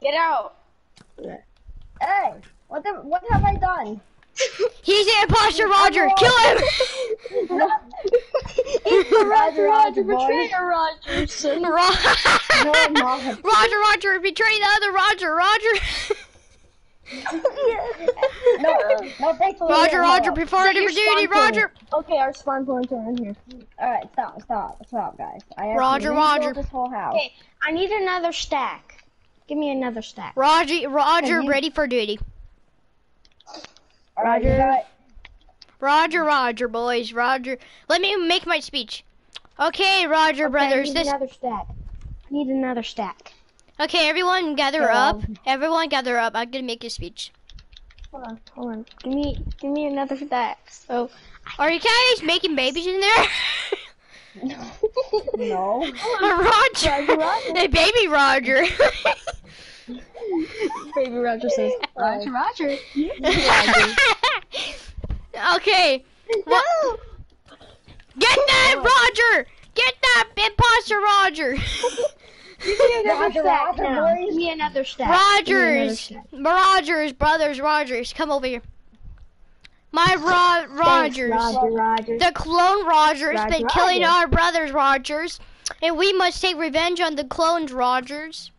Get out. Hey, what the, what have I done? He's the imposter, Roger. Kill him. Roger, Roger. Betrayer Rogers. Ro- No, Roger, Roger, betray the other Roger, Roger. No, no, thankfully. Roger, no. Roger, perform your for duty, spawn point. Roger. Okay, our spawn points are in here. All right, stop, stop, stop, guys. I have Roger, to rebuild Roger. this whole house. Okay, I need another stack. Give me another stack. Roger, Roger, ready for duty. All right, you Roger. Roger, Roger, boys, Roger. Let me make my speech. Okay, Roger, Okay, brothers. I need This. another stack. I need another stack. Okay, everyone, gather Go up. Everyone, gather up. I'm gonna make a speech. Hold on, hold on. Give me, give me another stack. So, Are you guys making babies in there? No. Roger, Roger, Roger. Hey, baby Roger. Baby Roger says, Roger, Roger. okay. What? Get that Roger! Get that imposter Roger! Give me another Roger, stack Roger, now. Give me another stack. Give me another Rogers! Rogers, brothers, Rogers, come over here. My Ro- Rogers. Thanks, Roger, Roger. The clone Rogers Roger, been killing our brothers Rogers. And we must take revenge on the clones Rogers.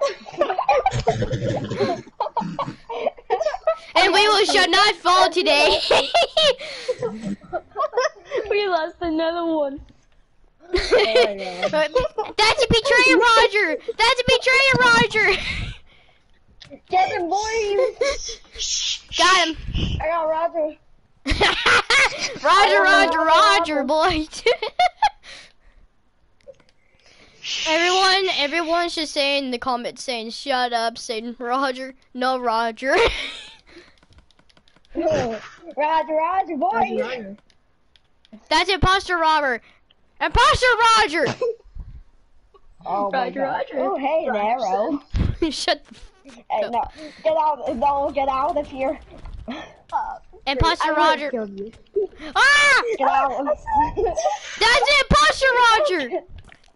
And we will shall not fall today. we lost another one. That's a betrayer, Roger. That's a betrayer, Roger. Get him, boys. Got him. I got Roger. Roger, Roger, Roger, boys. everyone, everyone should say in the comments saying, "Shut up," saying Roger, no Roger. Roger, Roger, boys. That's imposter Robert. Imposter Roger. Oh my God. Roger. Oh, hey, an arrow. Shut the. Hey, no, get out! No, get out of here! Imposter Roger. Ah! Get out! That's the imposter Roger.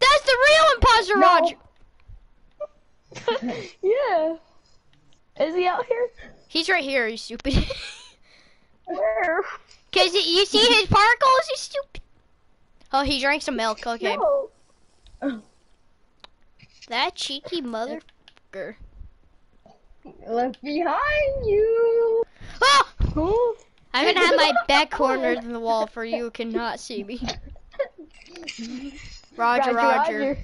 That's the real imposter No. Roger. yeah. Is he out here? He's right here. You stupid. Where? Cause you see his particles. You stupid. Oh, he drank some milk. Okay. No. That cheeky motherfucker. Left behind you! Ah! Who? I'm gonna have my back cornered in the wall for you cannot see me. Roger, Roger.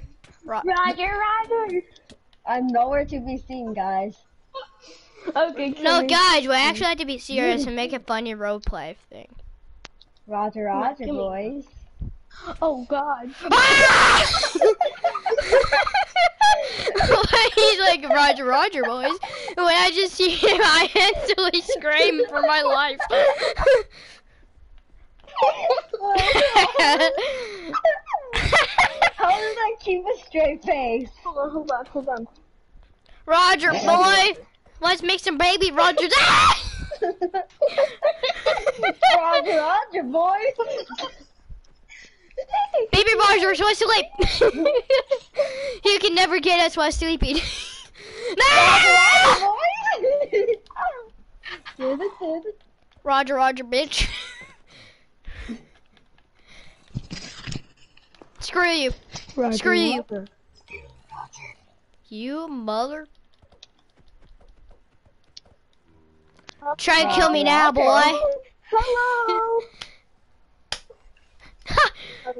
Ro- Roger, Roger. I'm nowhere to be seen, guys. Okay, No, me. guys, we actually have to be serious and make a funny roleplay thing. Roger, Roger, boys. Oh God. He's like Roger, Roger, boys. When I just see him, I instantly scream for my life. How did I keep a straight face? Hold on, hold on, hold on. Roger, boy, let's make some baby Rogers. Roger, Roger, boys. Baby want to sleep? you can never get us while sleeping. Ah! Roger, Roger, bitch. Screw you. Roger, Screw you. Roger. You mother. Try and kill me now, boy. Hello.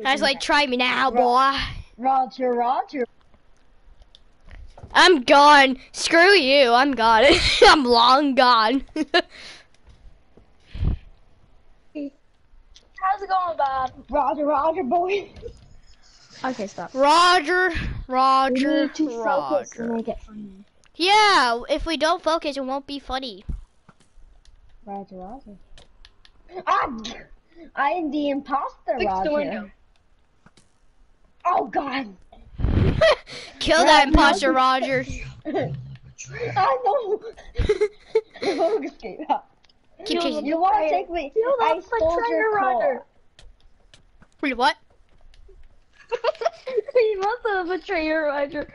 I was like, try me now, boy. Roger, Roger. I'm gone. Screw you. I'm gone. I'm long gone. How's it going, Bob? Roger, Roger, boys. Okay, stop. Roger, We Roger, need to focus Roger. make it funny. Yeah, if we don't focus, it won't be funny. Roger, Roger. Ah, I am the imposter, Fix the Roger. window. Oh God. Kill that imposter, Roger. I know. Look, escape. Keep chasing. You want to take me? Kill that I stole betrayer, your Roger. car. Wait, what? you must have betrayed your Roger.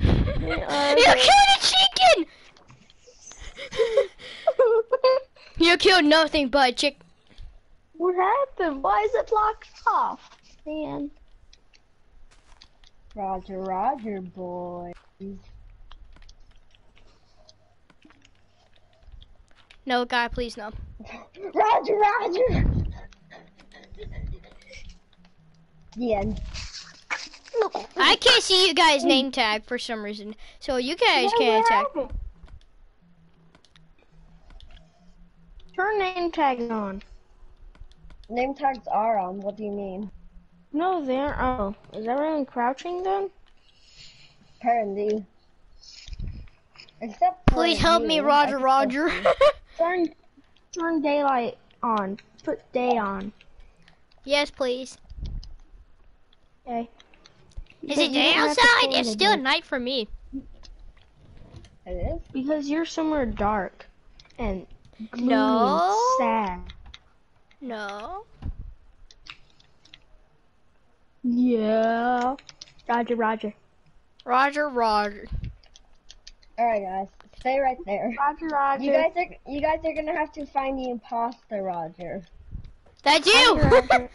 You killed a chicken! You killed nothing but a chick. what happened? Why is it blocked off? Man. Roger, Roger, boy. No, guy, please no. Roger, Roger. The end. I can't see you guys' name tag for some reason. So you guys Yeah, can't what tag. happened? Turn name tags on. Name tags are on. What do you mean? No, they aren't. Oh, is everyone crouching then? Apparently. Except for Please help you, me, Roger, can Roger. still. Turn, turn daylight on. Put day on. yes, please. Okay. Is it day don't have to outside? It's still door. night for me. It is? Because you're somewhere dark and gloomy, No. sad. No. Yeah. Roger, Roger. Roger, Roger. Alright guys. Stay right there. Roger, Roger. You guys are you guys are gonna have to find the imposter, Roger. That's you! Roger, Roger.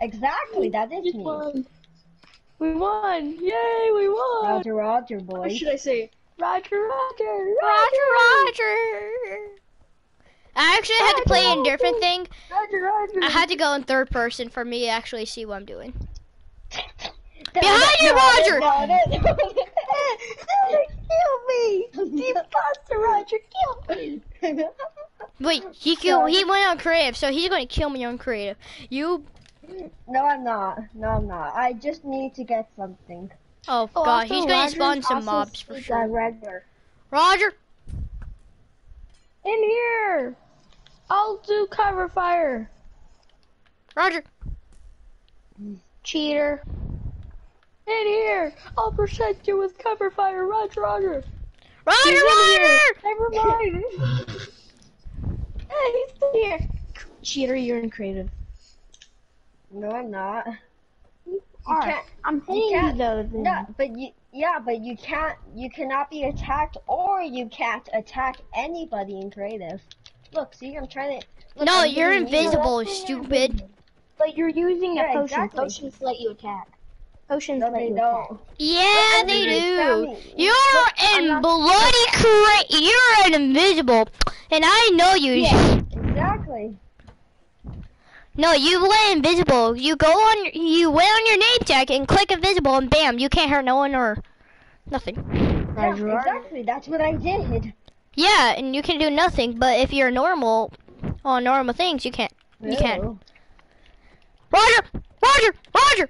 Exactly, that is We me. won. We won. Yay, we won. Roger, Roger, boys. What should I say? Roger, Roger, Roger, Roger. I actually had to play in different thing. Roger, Roger. I had to go in third person for me to actually see what I'm doing. Behind you, Roger! No, kill me. The imposter, Roger, kill me. Wait, he kill, he went on creative, so he's going to kill me on creative. You, no, I'm not. No, I'm not. I just need to get something. Oh Oh, god, he's going to Roger's spawn some mobs for sees sure. regular. Roger, In here. I'll do cover fire. Roger. Cheater. In here. I'll protect you with cover fire. Roger, Roger. Roger, He's in Roger! here. Never mind. hey, he's in here. Cheater, you're in creative. No, I'm not. Alright, can't- I'm hitting you can't- though. Then. No, but you, yeah, but you can't, you cannot be attacked, or you can't attack anybody in creative. Look, see, I'm trying to. Look, No, I'm you're doing you. invisible, stupid. But you're using a potion. exactly. Potions let you attack. Potions No, let they you don't. Yeah, they do. You're I'm in bloody cra- You're an invisible, and I know you. Yeah, exactly. No, you went invisible. You go on. You went on your name tag and click invisible, and bam, you can't hurt no one or nothing. Yeah, exactly. That's what I did. Yeah, and you can do nothing. But if you're normal on normal things, you can't. You can't. Roger, Roger, Roger.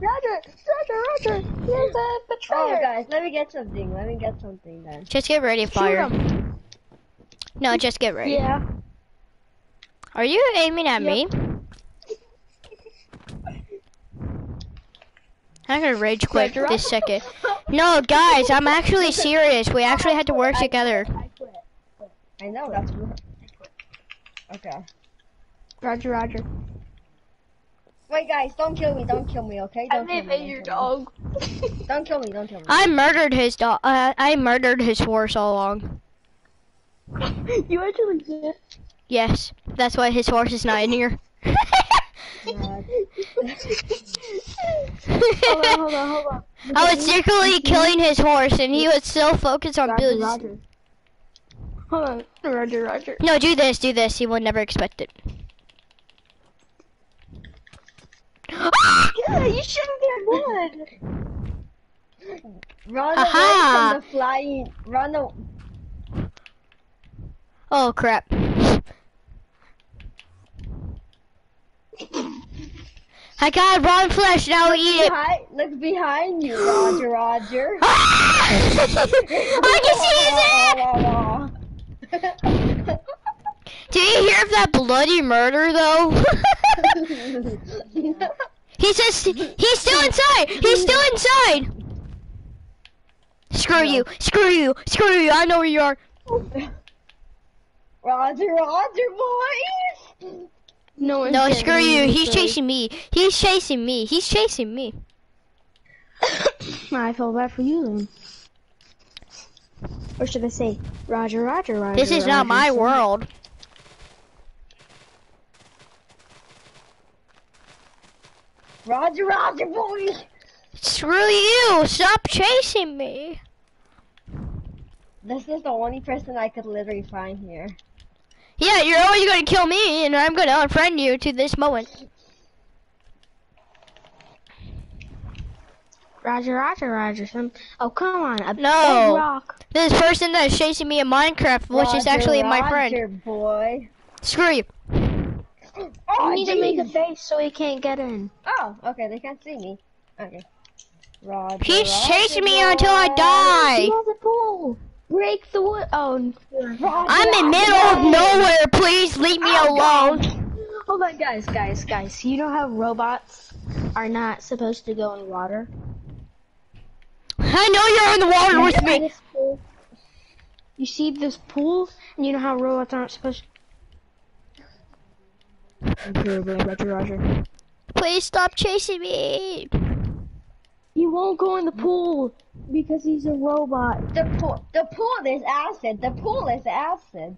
Roger, Roger, Roger. There's a betrayer. Oh, guys, let me get something. Let me get something then. Just get ready, Shoot fire. No, just get ready. Yeah. Are you aiming at Yep. me? I'm gonna rage quit this second. No, guys, I'm actually serious. We actually had to work together. I quit. I know that's. what- Okay. Roger, Roger. Wait, guys, don't kill me. Don't kill me, okay? I Don't kill made me. your dog. Don't kill me. Don't kill me. I murdered his dog. Uh, I murdered his horse all along. you actually did. Yes, that's why his horse is not in here. Hold on, hold on, hold on. I was secretly killing his horse, and he was so focused on Roger, building. Roger. Hold on. Roger, Roger. No, do this, do this. He will never expect it. Yeah, you shouldn't get blood. Run Aha. away from the flying. Run away. Oh crap. I got raw flesh. Now eat it. Behind, look behind you, Roger. Roger. Ah! I can see his head. Do you hear of that bloody murder though? He says he's still inside. He's still inside. Screw you. Screw you. Screw you. I know where you are. Roger, Roger, boys. No, No, screw you. me, He's so- chasing me. He's chasing me. He's chasing me. I feel bad for you then. Or should I say, Roger, Roger, Roger. This is not my son. world. Roger, Roger, boy. Screw you! Stop chasing me. This is the only person I could literally find here. Yeah, you're always gonna kill me, and I'm gonna unfriend you to this moment. Roger, Roger, Roger, son. Oh, come on. A No. big rock. This person that is chasing me in Minecraft, which is Roger, actually my Roger, friend. boy. Screw you. Oh, you need to make a jeez. face so he can't get in. Oh, okay, they can't see me. Okay. Roger, He's Roger, chasing me boy. until I He die. Has a pool. Break the wood. Oh, I'm in Roger, middle of nowhere. Please leave me Oh, alone. Oh, hold on, guys, guys, guys. You know how robots are not supposed to go in water? I know you're in the water with me. Pool- You see this pool? And you know how robots aren't supposed to. Okay, Roger, Roger. Please stop chasing me. He won't go in the mm. pool because he's a robot. The pool, the pool is acid. The pool is acid.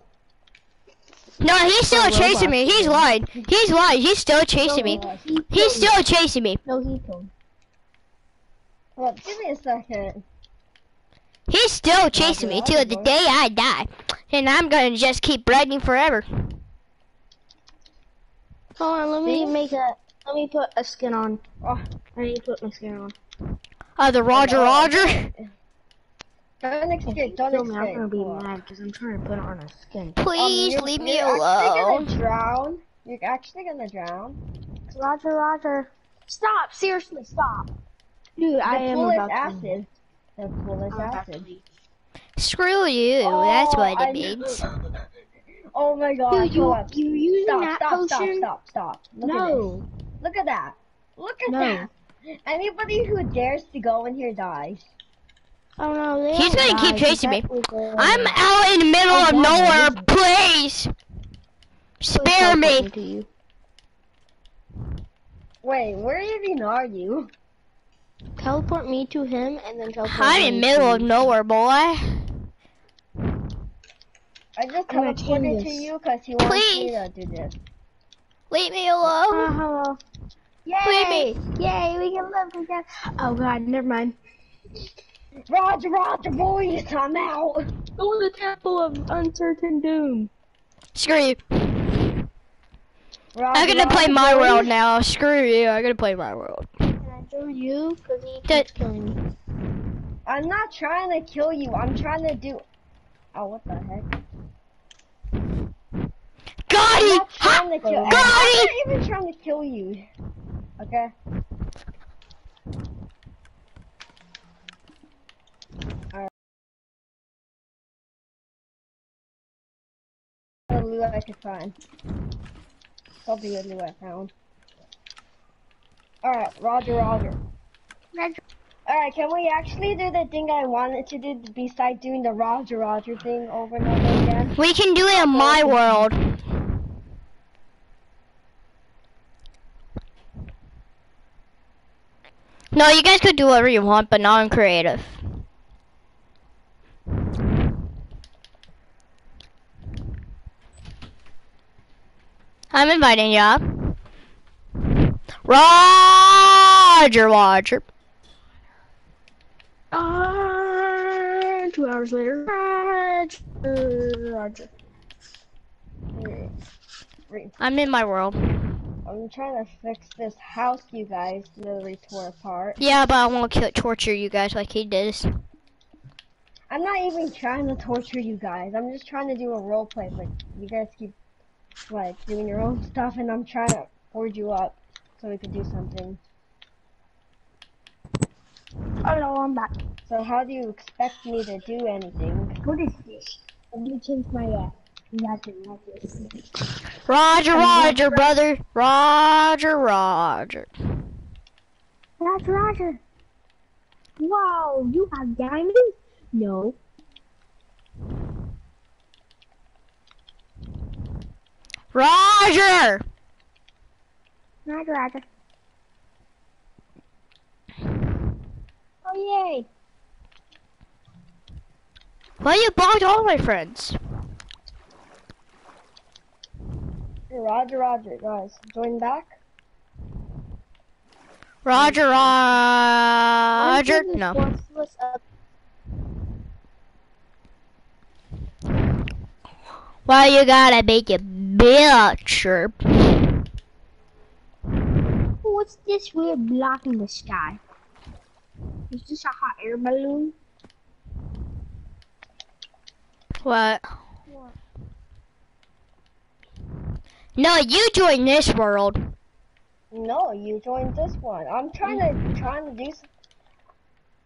No, he's still The chasing robot. me. He's lying. He's lying. He's still chasing me. He He's killed still chasing me. me. No, he killed me. Well, give me a second. He's still chasing me till the day I die. And I'm gonna just keep bragging forever. Hold on, let me make a. Let me put a skin on. Oh, I need to put my skin on. Uh, the Roger Oh. Roger. don't escape. Don't Kill me, I'm escape. gonna be Hold mad because I'm trying to put on a skin. Please you're- leave me you're actually alone. gonna drown. You're actually gonna drown. Roger, Roger. Stop! Seriously, stop. Dude, The I am pool is about to. acid. The pool is I'm about to acid. Screw you. That's Oh, what I it means. Oh my god. Dude, you you're using Stop, that stop, stop, potion? stop, stop. Look at this. no. Look at that. Look at No. that. Anybody who dares to go in here dies. Oh no, they He's gonna keep chasing me. 'cause that uh, I'm out in the middle Oh, of God, nowhere. amazing. Please. Please Spare me. teleport to you. Wait, where even are you? Teleport me to him and then teleport I'm in the middle to of nowhere, boy. I just I'm gonna change teleported to you because he wants Please. me to do this. Leave me Uh, alone. hello. Leave Yay! Yay, we can live together. Oh god, never mind. Roger, Roger, boys, I'm out. Go to the Temple of Uncertain Doom. Screw you. Roger, I'm gonna play Roger, my boys. world now. Screw you. I'm gonna play my world. Can I join you? Because he That- keeps killing me. I'm not trying to kill you. I'm trying to do. Oh, what the heck? Got I'm not trying to kill. Got I'm not even trying to kill you. Okay. Alright. The loot I could find. Probably the loot I found. Alright, Roger, Roger. Roger. Alright, can we actually do the thing I wanted to do besides doing the Roger, Roger thing over and over again? We can do it in my world. No, you guys could do whatever you want, but not in creative. I'm inviting you up. Roger, Roger. Ah, two hours later. Roger. Roger. I'm in my world. I'm trying to fix this house you guys literally tore apart. Yeah, but I won't kill, torture you guys like he did. I'm not even trying to torture you guys. I'm just trying to do a role play, but you guys keep like doing your own stuff, and I'm trying to board you up so we could do something. Oh no, I'm back. So how do you expect me to do anything? What is this? Let me change my uh, Roger, Roger. Roger, Roger, brother. Roger, Roger. Roger, Roger. Wow, you have diamonds? No. Roger! Roger, Roger. Oh Yay! Why you blocked all my friends? Roger, Roger, guys. Join back. Roger, Roger. No. Why you gotta make it bitch? What's this weird block in the sky? Is this a hot air balloon? What? No, you join this world. No, you joined this one. I'm trying to trying to do. s-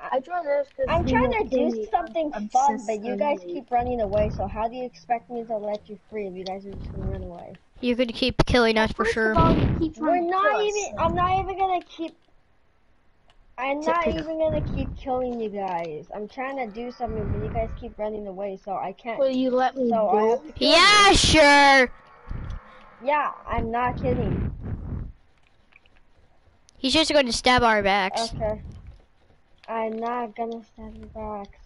I joined this because I'm trying to do something fun, but you guys keep running away. So how do you expect me to let you free if you guys are just gonna run away? You could keep killing us for First sure. All, We're not kill us, even. so- I'm not even gonna keep. I'm not even gonna keep killing you guys. I'm trying to do something, but you guys keep running away, so I can't. Will you let me So I go? have to kill Yeah, sure. You. Yeah, I'm not kidding. He's just going to stab our backs. Okay. I'm not gonna stab you back.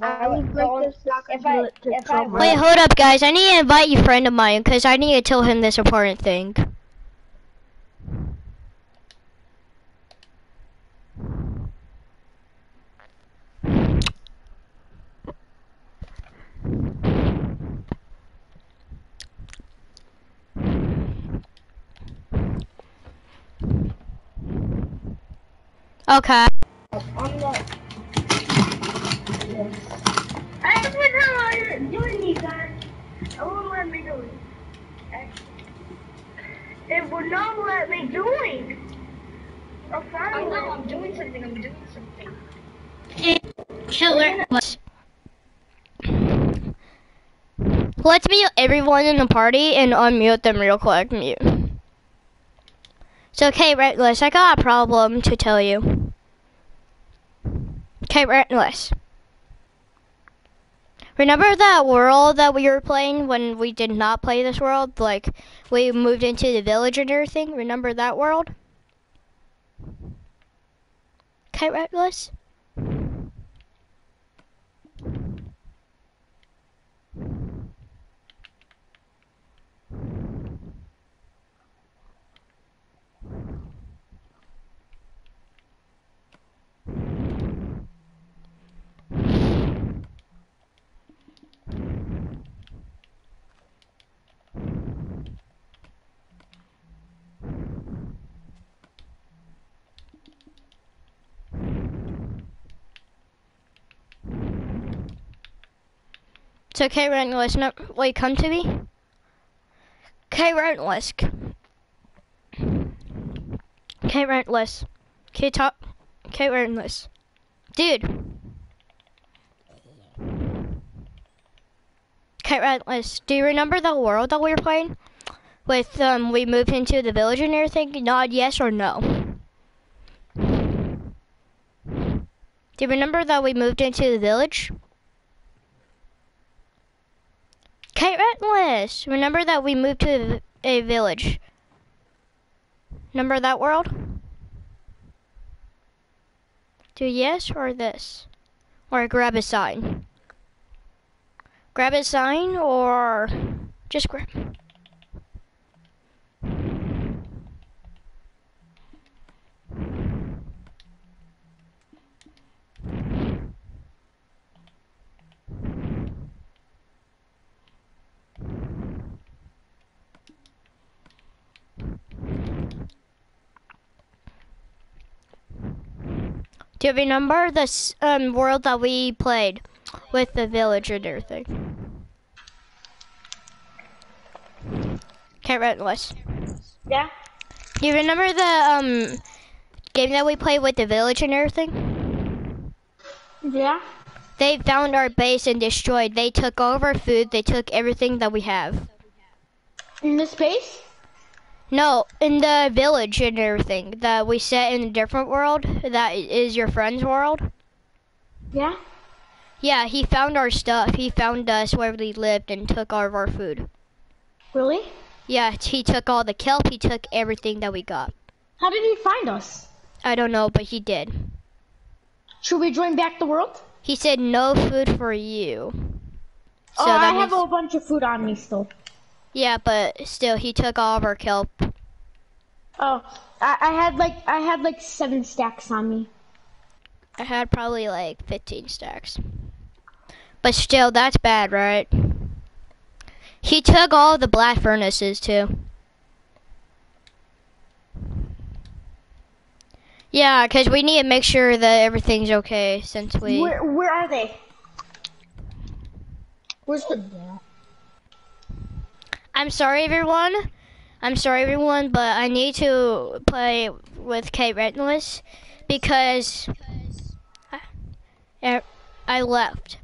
I will the break only- this if I- if I. Wait, hold up, guys. I need to invite you, friend of mine, because I need to tell him this important thing. Okay. Not. Every time I doing these guys, it won't let me do it. It would not let me do it. I know, I'm doing something, I'm doing something. Killer. Let's mute everyone in the party and unmute them real quick. Mute. So, okay, Reckless, I got a problem to tell you. Okay, Reckless. Remember that world that we were playing when we did not play this world? Like, we moved into the village and everything? Remember that world? Okay, Reckless? Okay, Rentless. No, wait, come to me. Okay, Rentless. Okay, Rentless. Okay, talk. Okay, Rentless. Dude. Okay, Rentless. Do you remember the world that we were playing? With, um, we moved into the village and everything? Nod yes or no. Do you remember that we moved into the village? Kate Relentless. Remember that we moved to a village. Remember that world? Do yes or this? Or grab a sign. Grab a sign or just grab. Do you remember this um, world that we played with the village and everything? Can't Relentless. Yeah? Do you remember the um game that we played with the village and everything? Yeah? They found our base and destroyed. They took all of our food. They took everything that we have. In the space? No, in the village and everything that we set in a different world. That is your friend's world. Yeah? Yeah, he found our stuff. He found us where we lived and took all of our food. Really? Yeah, he took all the kelp. He took everything that we got. How did he find us? I don't know, but he did. Should we join back the world? He said no food for you. So oh, I have a bunch of food on me still. Yeah, but still, he took all of our kelp. Oh, I, I had like I had like seven stacks on me. I had probably like 15 stacks. But still, that's bad, right? He took all the black furnaces too. Yeah, because we need to make sure that everything's okay since we. Where where are they? Where's the? I'm sorry, everyone. I'm sorry, everyone, but I need to play with K Relentless because I, I left.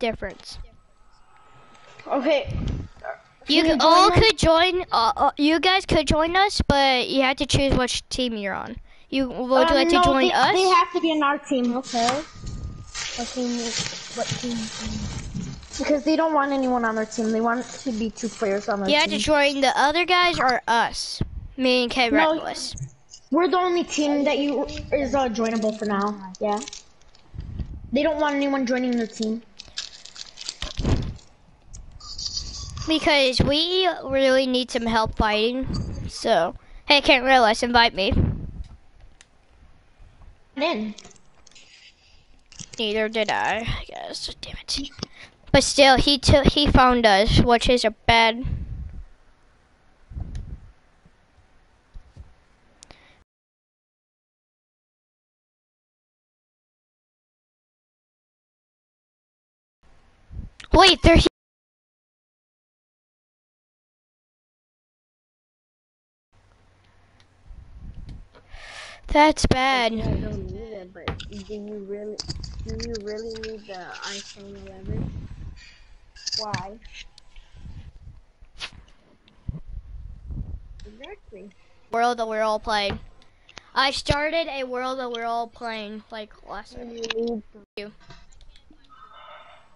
Difference. Okay. You Can all could join. Uh, uh, you guys could join us, but you have to choose which team you're on. You would you Um, like to join they, us? They have to be in our team. Okay. What team? What team? Because they don't want anyone on their team. They want to be two players on their have team. to join the other guys or us. Me and K No. Reckless. We're the only team that you is uh, joinable for now. Yeah. They don't want anyone joining their team. Because we really need some help fighting. So, hey, K Reckless, invite me. In. Neither did I. I guess. Damn it. But still, he took. He found us, which is a bad. Wait, they're. he- That's bad. I don't need it, but do you really? Do you really need the iPhone 11? Why? Exactly. world that we're all playing. I started a world that we're all playing like last Do week. you?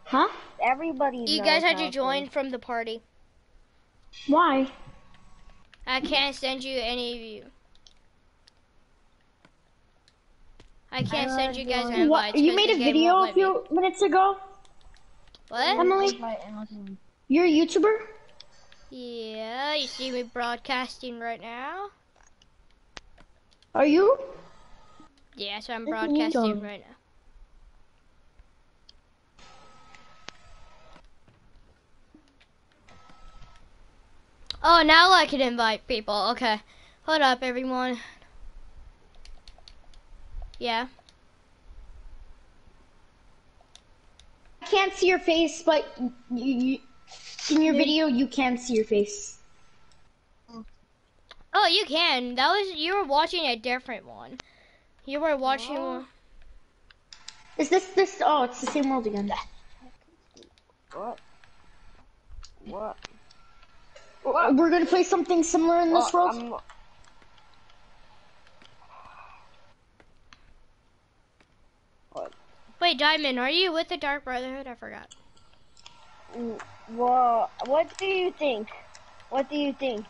Huh? Everybody. You guys had to join from the party. Why? I can't send you any of you. I can't send you guys an What? invite. You made a video a few minutes ago, What? Emily. You're a YouTuber. Yeah, you see me broadcasting right now. Are you? Yeah, so I'm What do you mean, broadcasting John? right now. Oh, now I can invite people. Okay. Hold up, everyone. Yeah. Can't see your face, but you, you, in your video you can see your face. Oh, you can. That was you were watching a different one. You were watching. Oh. Is this this? Oh, it's the same world again. What? What? We're gonna play something similar in this Well, world. I'm- Wait, Diamond, are you with the Dark Brotherhood? I forgot. Well, what do you think? What do you think?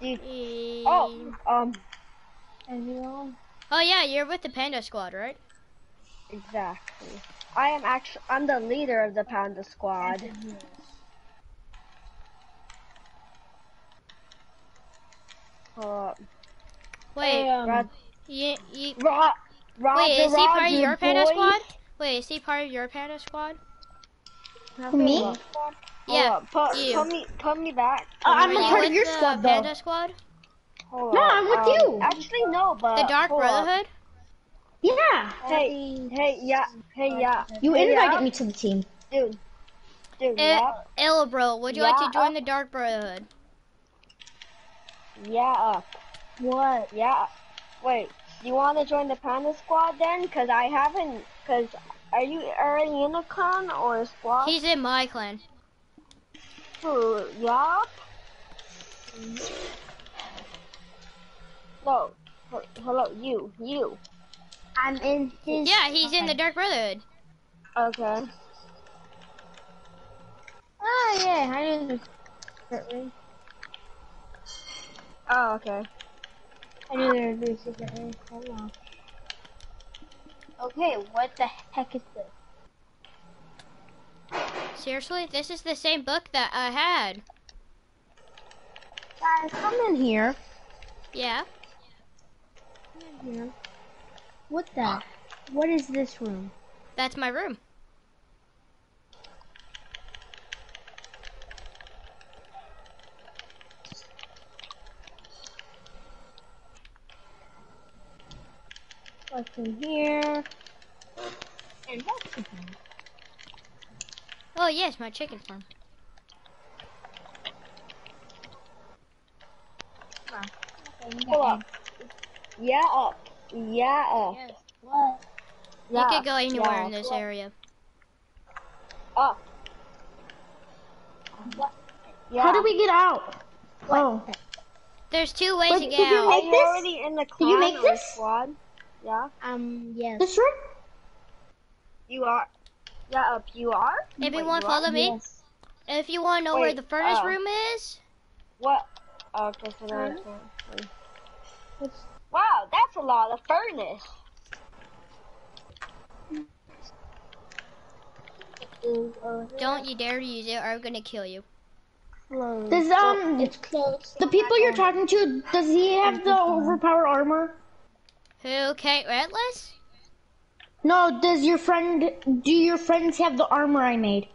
Do you, oh, um, anyone? Oh yeah, you're with the Panda Squad, right? Exactly. I am actually, I'm the leader of the Panda Squad. Uh, Wait, um, Rod, you, you, Rod, Roger, wait, is he part of Roger, your Panda. Squad? Wait, is he part of your Panda Squad? Me? Hold Yeah, up, put, you. put me, put me back. Uh, I'm a part of your squad, though. Panda Squad? Hold No, up, I'm with um, you. Actually, no, but The Dark hold up. Brotherhood? Yeah. Hey, hey, yeah, hey, yeah. You hey, invited yeah. me to the team. dude. Dude, Eh, yeah, bro, would you like to join uh, the Dark Brotherhood? yeah. uh, What? Yeah. Wait, you want to join the Panda Squad then? Cause I haven't. Cause are you already in a clan or a squad? He's in my clan. Who? Yeah. No. Hello, you, you. I'm in his. Yeah, he's in the Dark Brotherhood. Okay. Oh yeah, I didn't. Oh, okay. I knew there would be a secret. Hold on. Okay, what the heck is this? Seriously, this is the same book that I had. Guys, come in here. Yeah. Come in here. What the? What is this room? That's my room. What's in here? And what's in here? Oh yes, my chicken farm. Pull up. Yeah, up. Yeah, up. Yes. What? You could go anywhere in this area. Up. Yeah. How do we get out? Oh, There's two ways But to did get you out. make Are you this? already in the Did you make clan this? squad? Yeah. Um, yes. this room? You are. Yeah, up. You are. If you want to you are? follow me, Yes. if you want to know where the furnace oh. room is, What? Oh, okay, so there's one. Wow, that's a lot of furnace. don't you dare use it or I'm gonna kill you. Does um It's closed. the people you're talking to? Does he have the overpowered armor? Who, Kate Redless? No. Does your friend? Do your friends have the armor I made?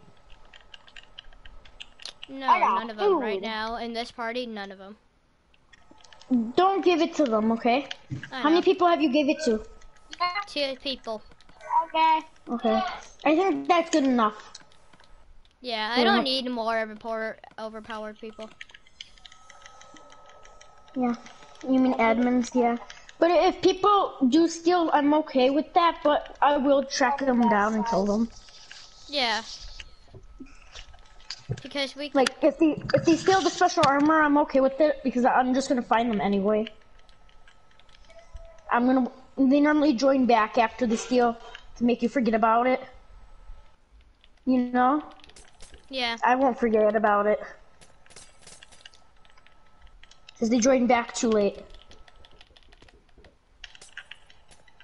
No, none of them right now. In this party, none of them. Don't give it to them, okay? How many people have you gave it to? Two people. Okay. Okay. I think that's good enough. Yeah, I don't need more overpower- overpowered people. Yeah. You mean admins? Yeah. But if people do steal, I'm okay with that. But I will track them down and kill them. Yeah. Because we Like if they if they steal the special armor, I'm okay with it because I'm just gonna find them anyway. I'm gonna. They normally join back after the steal to make you forget about it. You know, yeah. I won't forget about it because they joined back too late.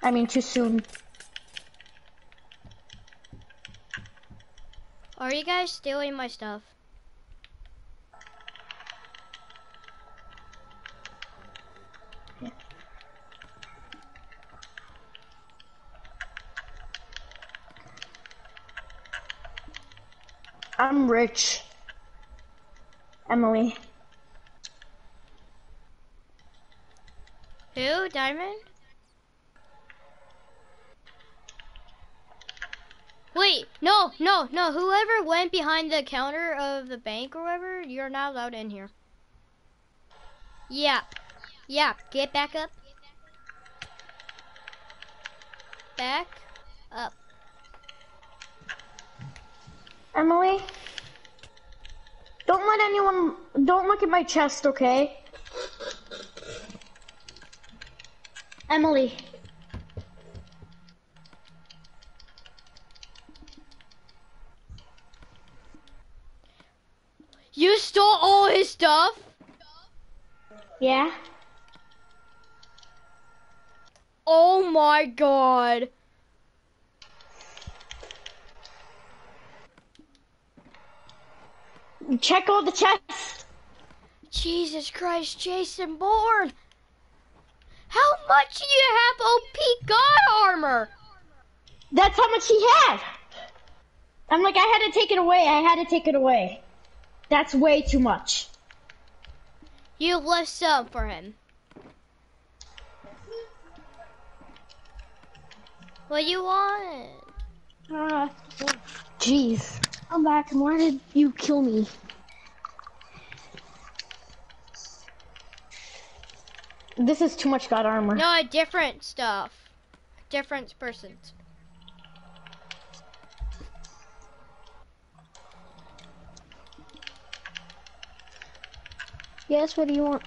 I mean, too soon. Are you guys stealing my stuff? I'm rich. Emily. Who? Diamond? Wait, no, no, no. Whoever went behind the counter of the bank or whatever, you're not allowed in here. Yeah. Yeah, get back up. Back up. Emily? Don't let anyone, don't look at my chest, okay? Emily. You stole all his stuff? Yeah? Oh my god. Check all the chests. Jesus Christ, Jason Bourne. How much do you have OP God armor? That's how much he had. I'm like, I had to take it away. I had to take it away. That's way too much. You left some for him. What do you want? Uh, Jeez. I'm back and why did you kill me? This is too much god armor. No, different stuff. Different persons. Yes, what do you want?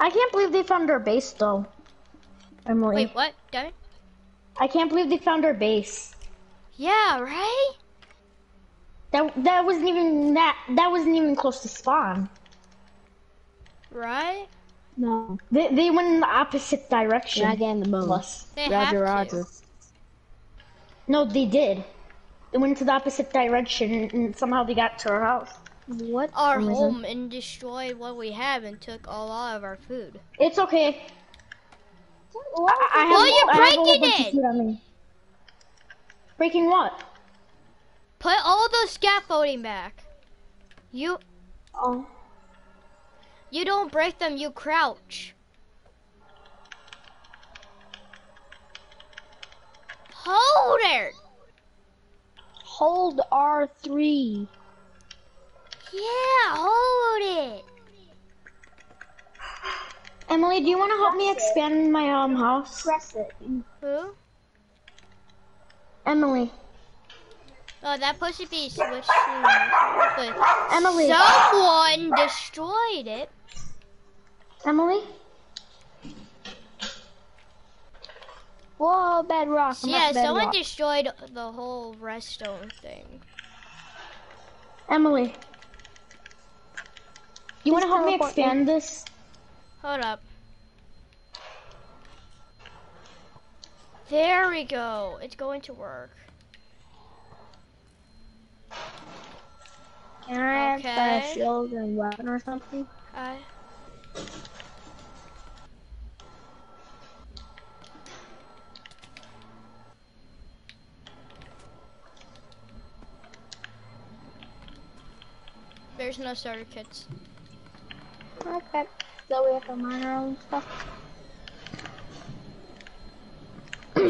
I can't believe they found our base though. Emily. Wait, what? Devin? I can't believe they found our base. Yeah, right? That that wasn't even that that wasn't even close to spawn. Right? No, They they went in the opposite direction. not getting the bonus. Plus. They have Roger, to. Roger. No, they did. They went to the opposite direction and somehow they got to our house. What? Our my God. home and destroyed what we have and took a lot of our food. It's okay. I, I have, you're I have a whole breaking it! food on me. Breaking what? Put all those scaffolding back. You Oh. you don't break them, you crouch. Hold it! Hold R3. Yeah, hold it. Emily, do you want to help me expand my um house? Press it. Who? Emily. Oh, that supposed to be switched to but Emily. someone destroyed it. Emily? Whoa, bedrock. I'm yeah, at someone destroyed the whole redstone thing. Emily. You want to help me. expand this? Hold up. There we go. It's going to work. Can I have Okay. the shield and weapon or something? I There's no starter kits. Okay. So we have to mine our own stuff.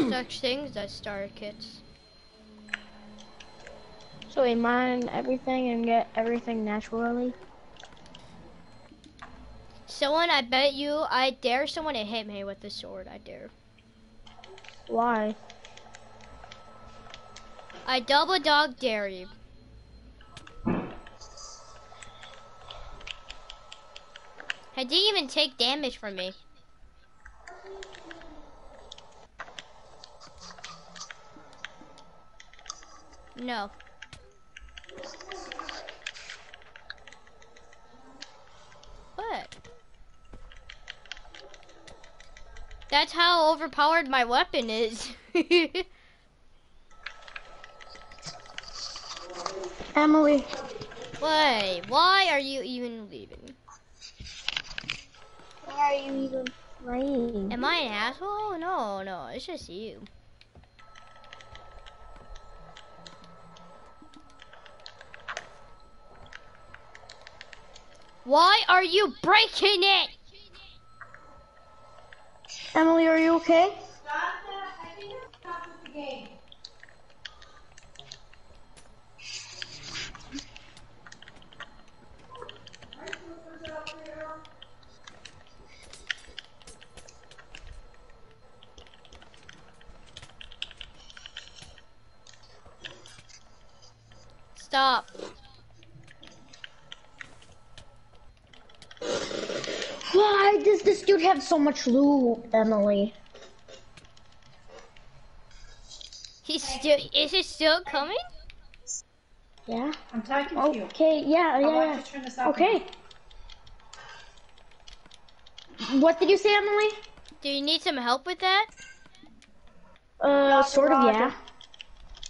Such things as starter kits. So we mine everything and get everything naturally. Someone, I bet you, I dare someone to hit me with the sword. I dare. Why? I double dog dare you. I didn't even take damage from me. No. What? That's how overpowered my weapon is. Emily. Wait, why are you even leaving? Why are you even playing? Am I an asshole? No, no, it's just you. Why are you breaking it? Emily, are you okay? Stop. Why does this dude have so much loot, Emily? He's still. Is he still coming? Yeah? I'm talking to you. Okay, yeah, I yeah, want yeah. to turn this off. Okay. What did you say, Emily? Do you need some help with that? Uh, sort of, yeah.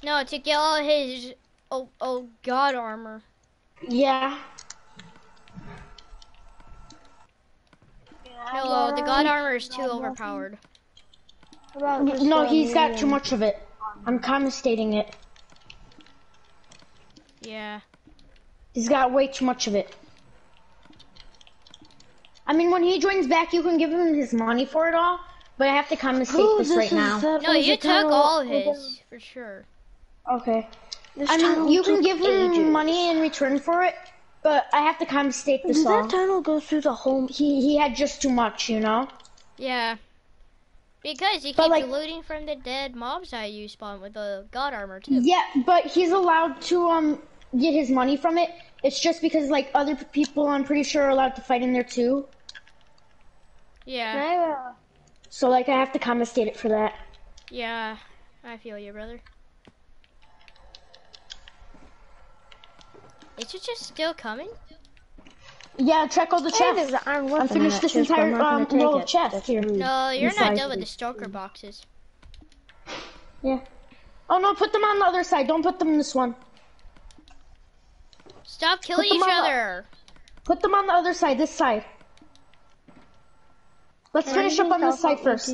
No, to get all his. Oh, oh, God armor. Yeah. No, uh, the God armor is too overpowered. What about just No, he's got too much of it. I'm kind of stating it. Yeah. He's got way too much of it. I mean, when he joins back, you can give him his money for it all, but I have to kind of state Ooh, this, right now. No, you took all of open- his for sure. Okay. This I mean, you can took give him money in return for it, but I have to kind of state this Did all. that tunnel go through the whole? He he had just too much, you know. Yeah. Because you But, keep like- looting from the dead mobs that you spawn with the God armor too. Yeah, but he's allowed to um get his money from it. It's just because like other people, I'm pretty sure are allowed to fight in there too. Yeah, Can So like I have to confiscate it for that. yeah. I feel you, brother. Is it just still coming? Yeah, check all the hey, chests. an iron I'm finished this that chest, entire um, row of chests here. No, you're not Inside. done with the shulker boxes. Yeah. Oh no, put them on the other side. Don't put them in this one. Stop killing each on the- other. Put them on the other side, this side. Let's Can finish up on this side first.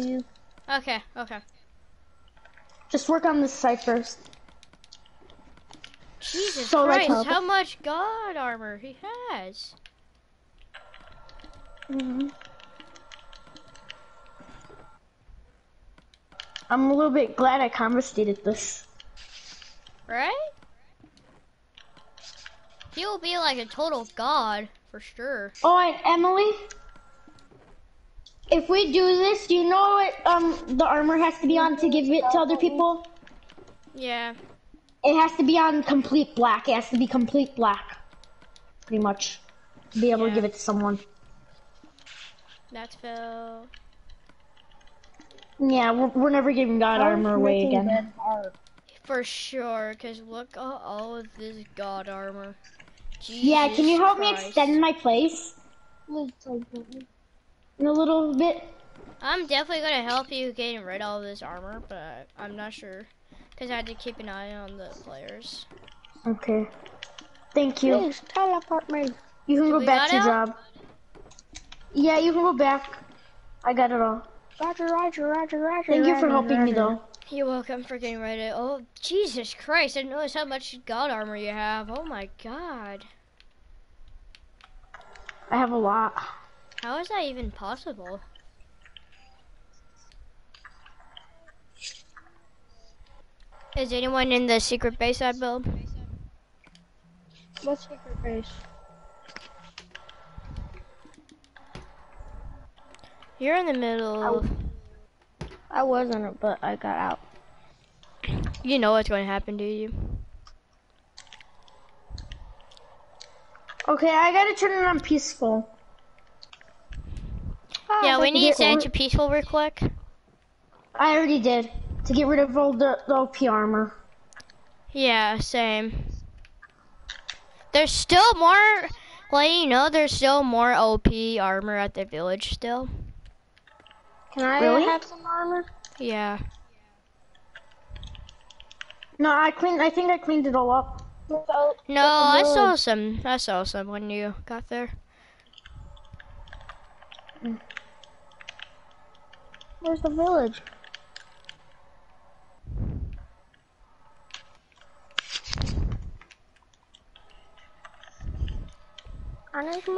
Okay, okay. Just work on this side first. Jesus So, Christ, how- how much god armor he has. Mm-hmm. I'm a little bit glad I confiscated this. Right? He will be like a total god, for sure. Oh, and Emily, if we do this, do you know what um the armor has to be on to give it to other people? Yeah. It has to be on complete black. It has to be complete black, pretty much, to be able Yeah. to give it to someone. That's Phil. Yeah, we're, we're never giving God armor away again. For sure, because look at all of this god armor. Yeah, can you Jesus help me extend my place Please take it. in a little bit? I'm definitely gonna help you getting rid of all this armor, but I'm not sure. Because I had to keep an eye on the players. Okay. Thank you. Please teleport me. You can go back to your out? job. Yeah, you can go back. I got it all. Roger, Roger, Roger, Roger. Thank you for Roger, helping me though. You're welcome for getting rid of Oh, Jesus Christ, I didn't notice how much god armor you have. Oh my god. I have a lot. How is that even possible? Is anyone in the secret base I built? What secret base? You're in the middle. I was in it, but I got out. You know what's going to happen, do you? Okay, I gotta turn it on peaceful. Ah, yeah, we need to one. to peaceful real quick. I already did to get rid of all the, the OP armor. Yeah, same. There's still more, like, you know, there's still more OP armor at the village still. Can I Really? have some armor? Yeah. No, I cleaned. I think I cleaned it all up. Without No, I saw some. I saw some when you got there. Where's the village?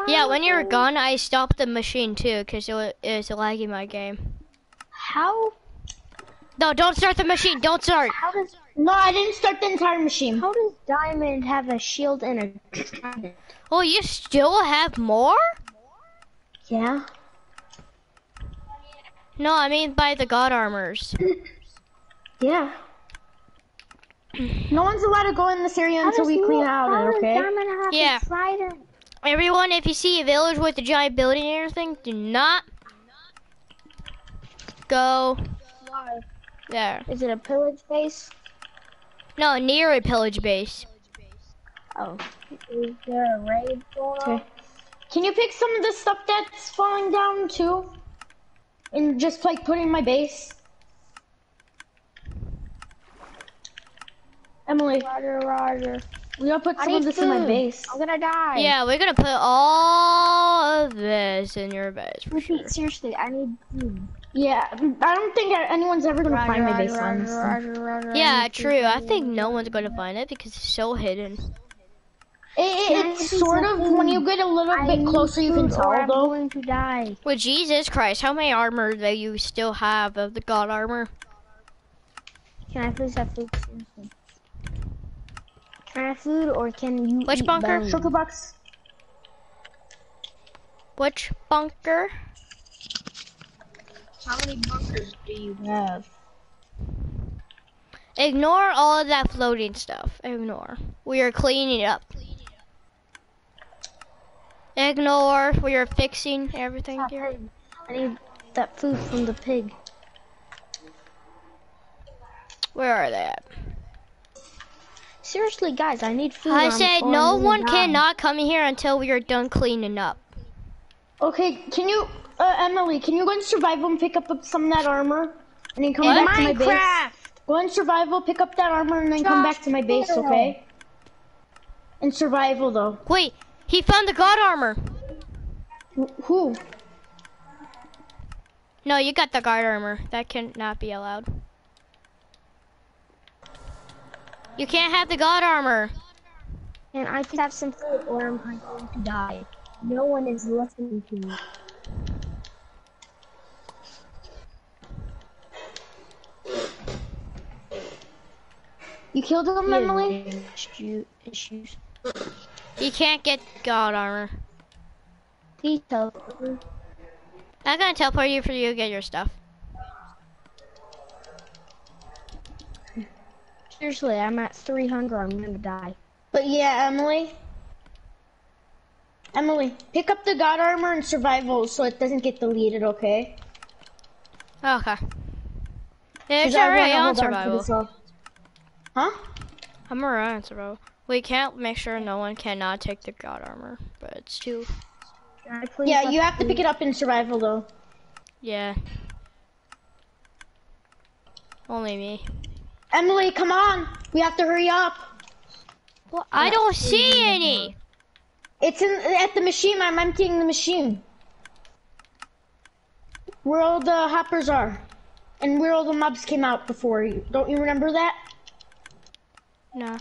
Yeah, when you were gone, I stopped the machine too, because it was, it was lagging my game. How? No, don't start the machine. Don't start. How does No, I didn't start the entire machine. how does Diamond have a shield and a trident? Oh, you still have more? Yeah. No, I mean by the god armors. Yeah. No one's allowed to go in this area until we clean out it, okay? Diamond have Yeah. A trident? Everyone, if you see a village with a giant building and everything, do not go Why? there. Is it a pillage base? No, near a pillage base. Oh. Is there a raid going on? Can you pick some of the stuff that's falling down too? And just like put in my base? Emily, Roger, Roger. We gotta put I some of need this in my food. base. I'm gonna die. Yeah, we're gonna put all of this in your base for sure. Seriously, I need food. Yeah, I don't think anyone's ever gonna find my base on this. Roger, Roger, Roger, Yeah, need true. I think no one's gonna find it because it's so hidden. It, it, it's sort of something? when you get a little I bit closer, you can tell I'm though. going to die. Well, Jesus Christ, how many armor do you still have of the god armor? Can I please have food? Seriously. Can I food or can you Which eat bunker? bones? Sugar box. Which bunker? How many bunkers do you have? Ignore all of that floating stuff. Ignore. We are cleaning it up. Ignore. We are fixing everything here. I need that food from the pig. Where are they at? Seriously, guys, I need food. I I'm- said no one die. cannot come here until we are done cleaning up. Okay, can you, uh, Emily, can you go in survival and pick up some of that armor? And then come What? back to my base? Minecraft. Go in survival, pick up that armor, and then come back to my base, okay? In survival, though. Wait, he found the god armor. Wh- Who? No, you got the guard armor. That cannot be allowed. You can't have the god armor. And I can have some food or I'm going to die. No one is listening to me. You killed him, Emily? Issues. You can't get god armor. Please tell. I'm gonna teleport you for you to get your stuff. Seriously, I'm at 300. I'm gonna die. But yeah, Emily. Emily, pick up the god armor in survival so it doesn't get deleted, okay? Okay. Yeah, 'Cause it's I wanna already on hold survival. Huh? I'm alright on survival. We can't make sure no one cannot take the god armor, but it's too. Can I please Yeah, you have to pick it up in survival though. Yeah. Only me. Emily, come on! We have to hurry up. Well, I don't see any. It's in at the machine. I'm emptying the machine. Where all the hoppers are, and where all the mobs came out before you. Don't you remember that? No.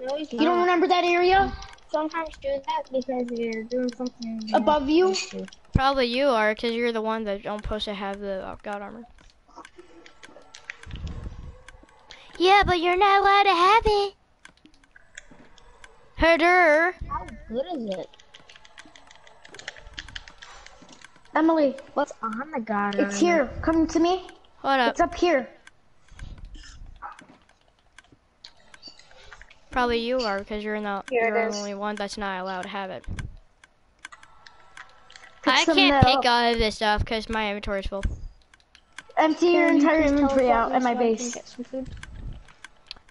No, he's You don't remember that area Sometimes do that because you're doing something above you? Probably you are, because you're the one that don't supposed to have the uh, god armor. Yeah, but you're not allowed to have it. Herder. How good is it? Emily, What's on the god? it's here. Come to me. Hold up. It's up here. Probably you are, because you're not. Here you're the only one that's not allowed to have it. Pick I can't pick up. all of this stuff because my inventory is full. Empty your entire inventory out at my so I can base.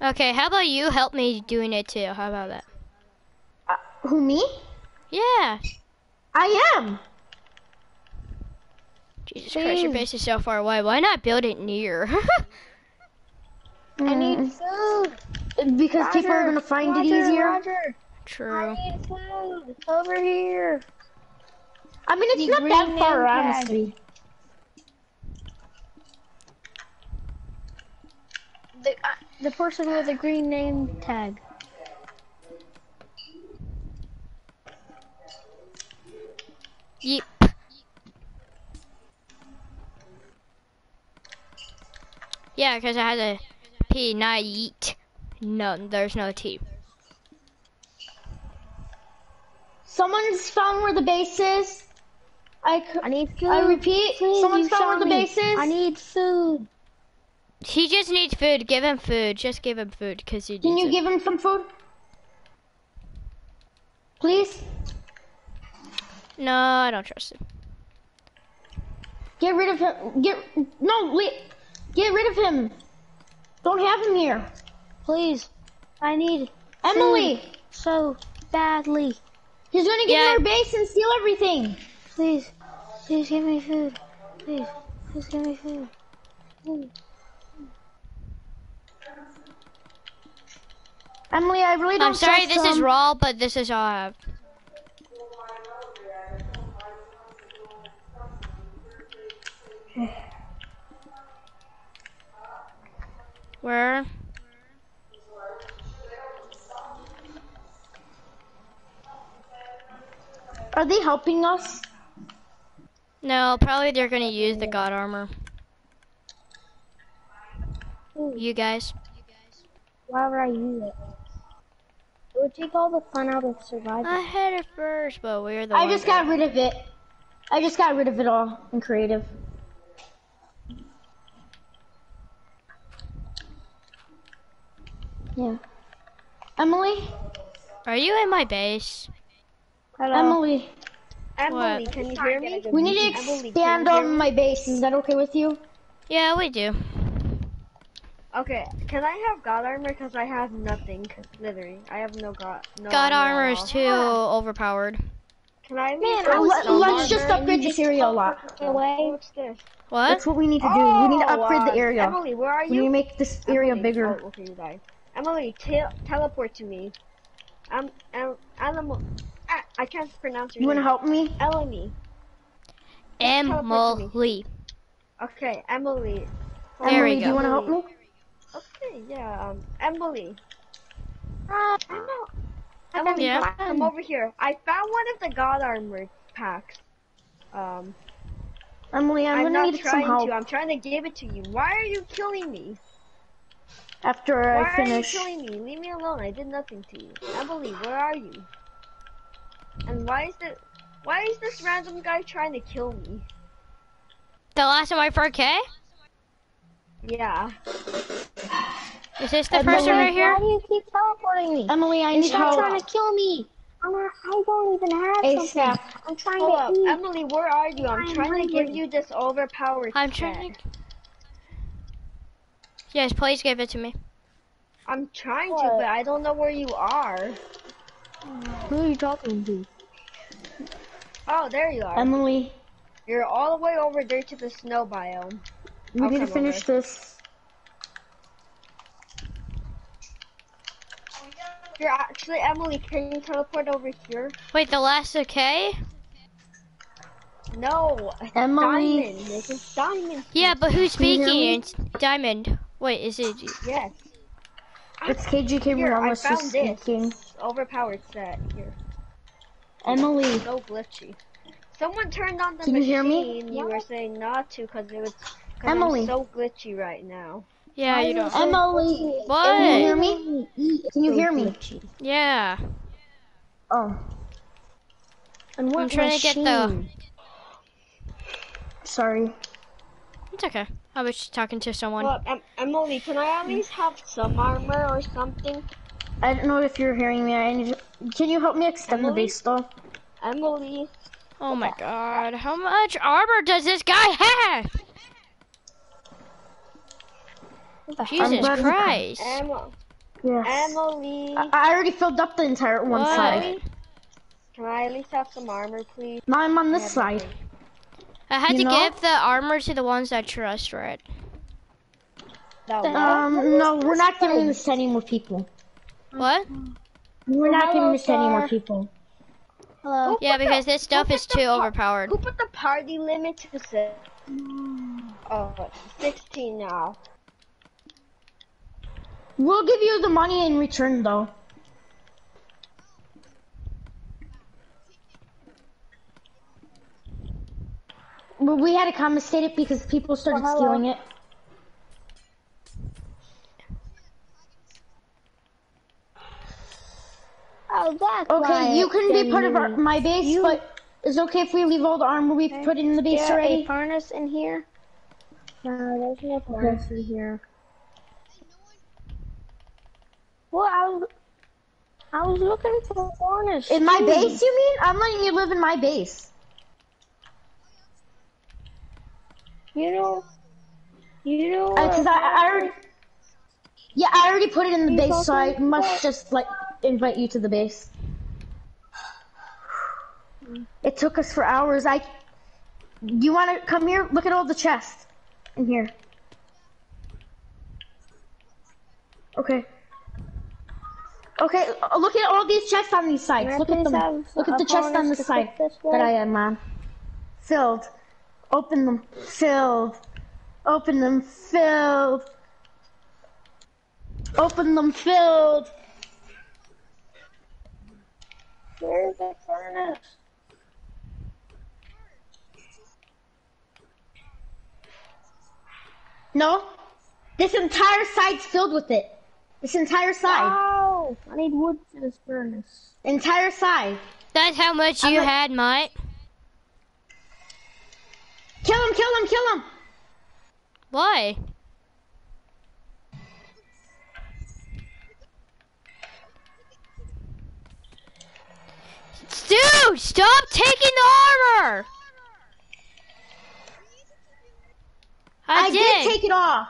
Get some food? Okay, how about you help me doing it too? How about that? Uh, who me? Yeah. I am. Jesus Christ, your base is so far away. Why not build it near? I need Mm, food. because people are gonna find Roger, it easier. Roger, True. I need food. Over here. I mean, it's The not that far, name honestly. The uh, the person with the green name tag. Yep. Yeah, because I had a P, not yeet. No, there's no T. Someone's found where the base is. I, I need food. I repeat, Please, someone's found where the me. base is. I need food. He just needs food. Give him food. Just give him food because he Can you it. give him some food? Please? No, I don't trust him. Get rid of him. Get no, wait. Get rid of him. Don't have him here. Please. I need Emily, so badly. he's gonna get Yeah. in our base and steal everything. Please. Please give me food. Please. Please give me food. Please. Emily, I really don't I'm sorry this is raw, but this is all I have. Where? Are they helping us? No, probably they're gonna use the god armor. You guys? Why would I use it? It would take all the fun out of survival. I had it first, but we're the I just got rid of it. I just got rid of it all in creative. Yeah. Emily? Are you in my base? Hello. Emily, Emily, can you hear me? We need to expand can you hear on my base. Is that okay with you? Yeah, we do. Okay, can I have God armor? Because I have nothing, literally. I have no God. No God armor armor is all. too overpowered. Can I Man, I was Let, stone let's armor? just upgrade this area a lot. Away. What's this? What? That's what we need to do. we need to Oh, upgrade the uh, area. Emily, where are We need you? to make this area Emily. bigger. Oh, okay, you died. Emily, te- teleport to me. I'm, I'm, animal. Ah, I can't pronounce your You want to help me? Emily. Emily. Okay, Emily. There Emily, we do you want to help me? Okay, yeah, um, Emily. Uh, Emily, Yeah. come over here. I found one of the God armor packs. Um, Emily, I'm, I'm, gonna not need some trying help to. I'm trying to give it to you. Why are you killing me? after Why I finish. Why are you killing me? Leave me alone. I did nothing to you. Emily, where are you? And why is it? Why is this random guy trying to kill me? The last of my 4K? Yeah. Is this the Emily, person right here? Why do you keep teleporting me? Emily, I And need stop trying to kill me. I'm not, I don't even have ASAP. something. I'm trying Hold to up, eat. Emily, where are you? I'm I'm trying to give you this overpowered I'm set. trying to. Yes, please give it to me. I'm trying to, but I don't know where you are. Who are you talking to? Oh, there you are. Emily, You're all the way over there to the snow biome. We I'll need to come finish this. You're actually, Emily, can you teleport over here? Wait, the last okay? No, it's Emily. diamond. This is diamond. Yeah, but who's Can you hear speaking? It's Diamond. Wait, is it? Yes, It's KGK Here, I Morales found just this. overpowered set here. Emily, So glitchy. Someone turned on the Can you hear machine. me? You were saying not to because it was. Cause Emily. I'm so glitchy right now. Yeah, you don't. Emily, What? can you hear me? Can you hear me? Yeah. Oh, And what I'm trying to get the. sorry. It's okay. I was talking to someone. Well, em- Emily, can I at least have some armor or something? I don't know if you're hearing me. I need. Can you help me extend the base though? Emily, Oh my god, how much armor does this guy have? Jesus glad you- Christ. Emma, Yes. Emily, I, I already filled up the entire one What? side. can I at least have some armor, please? Now I'm on this have side. I had You to know? give the armor to the ones I trust, right? That? Um, no, we're not giving this to any more people. What? We're not giving Hello, this to any more people. Hello. Yeah, because this stuff is too overpowered. Who put the party limit to six? Oh, 16 now. We'll give you the money in return though. Well, we had to confiscate it because people started hello. stealing it. Oh, that's Okay, you can be part of our, my base, you- but it's okay if we leave all the armor we put in the base Yeah, already. a furnace in here? No, there's no furnace in here. Well, I was, I was looking for a furnace. In my base, you mean? I'm letting you live in my base. You know, you know. Uh, because I, I already, yeah, I already put it in the base, so I must just like invite you to the base. It took us for hours. I, you want to come here? Look at all the chests in here. Okay. Okay, uh, look at all these chests on these sides. Look at them. Look at the chest on the side that I am on. Filled. Open them. Filled. Open them. Filled. Open them. Filled. Where's the furnace? No. This entire side's filled with it. This entire side. Oh, I need wood for this furnace. Entire side. That's how much I'm you not- had, mate. Kill him, kill him, kill him. Why? Dude, stop taking the armor! I, I did take it off.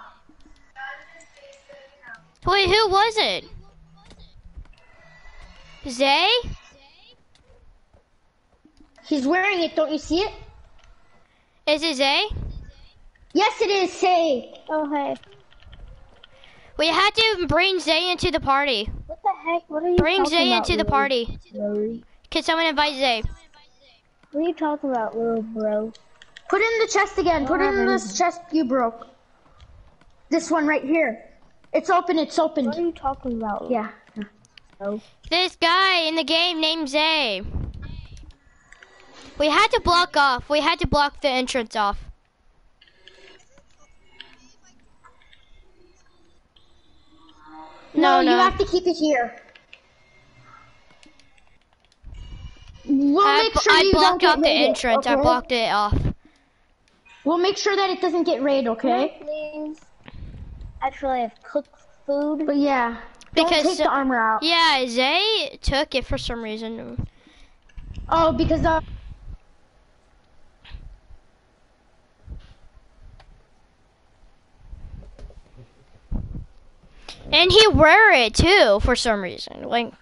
Wait, who was it? Zay? He's wearing it. Don't you see it? Is it Zay? Yes, it is. Zay. Oh hey. We had to bring Zay into the party. What the heck? What are you Bring talking Zay about, into the little party. bro? Can someone invite Zay? What are you talking about, little bro? Put it in the chest again. Put it in this chest you broke. This one right here. It's open. It's open. What are you talking about? Yeah. Oh. This guy in the game named Zay. We had to block off. We had to block the entrance off. No, No, no. you have to keep it here. We'll I, make sure I you don't blocked get off the raided, entrance. I blocked it off. We'll make sure that it doesn't get raided, okay? Please. Actually, I've cooked food. But yeah, don't Because- take the armor out. Yeah, Zay took it for some reason. Oh, because uh, And he wear it too for some reason. Like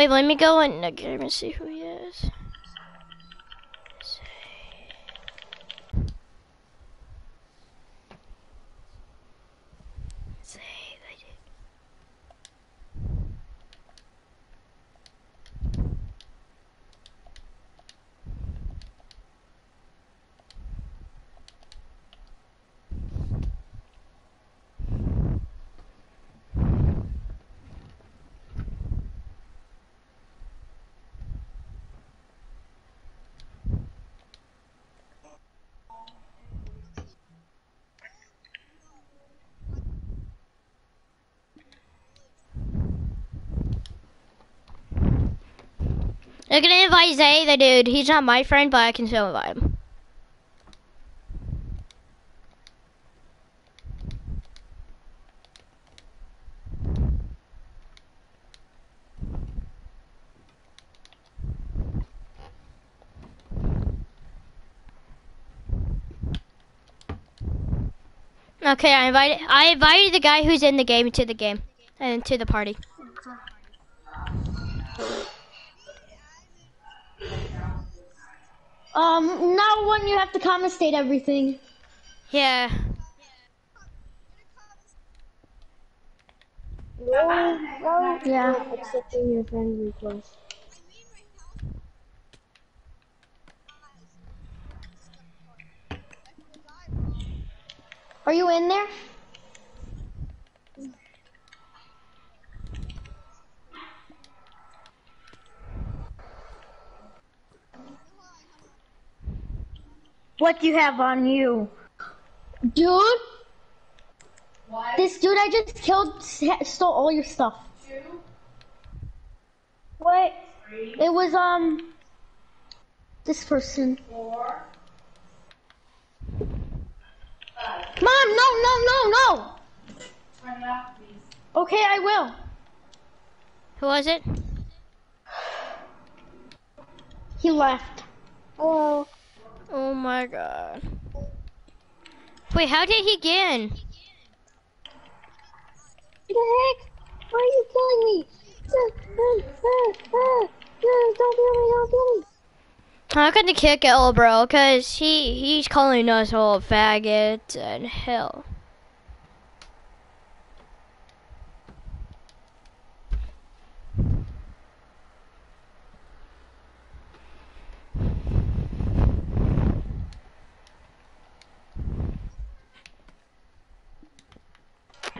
Wait, let me go in the game and see who he is. I'm gonna invite Zay, the dude. He's not my friend, but I can still invite him. Okay, I invited I invited the guy who's in the game to the game and to the party. Um, now when you have to comment state everything. Yeah. Yeah. Accepting your friend request. Are you in there? What do you have on you? Dude? This dude I just killed stole all your stuff. What? It was, um, this person. Mom, no, no, no, no. Okay, I will. Who was it? He left. Hello. Oh my god. Wait, how did he get in? What the heck? Why are you killing me? Don't kill me, don't kill me. I'm gonna kick El bro, cause he he's calling us all faggots and hell.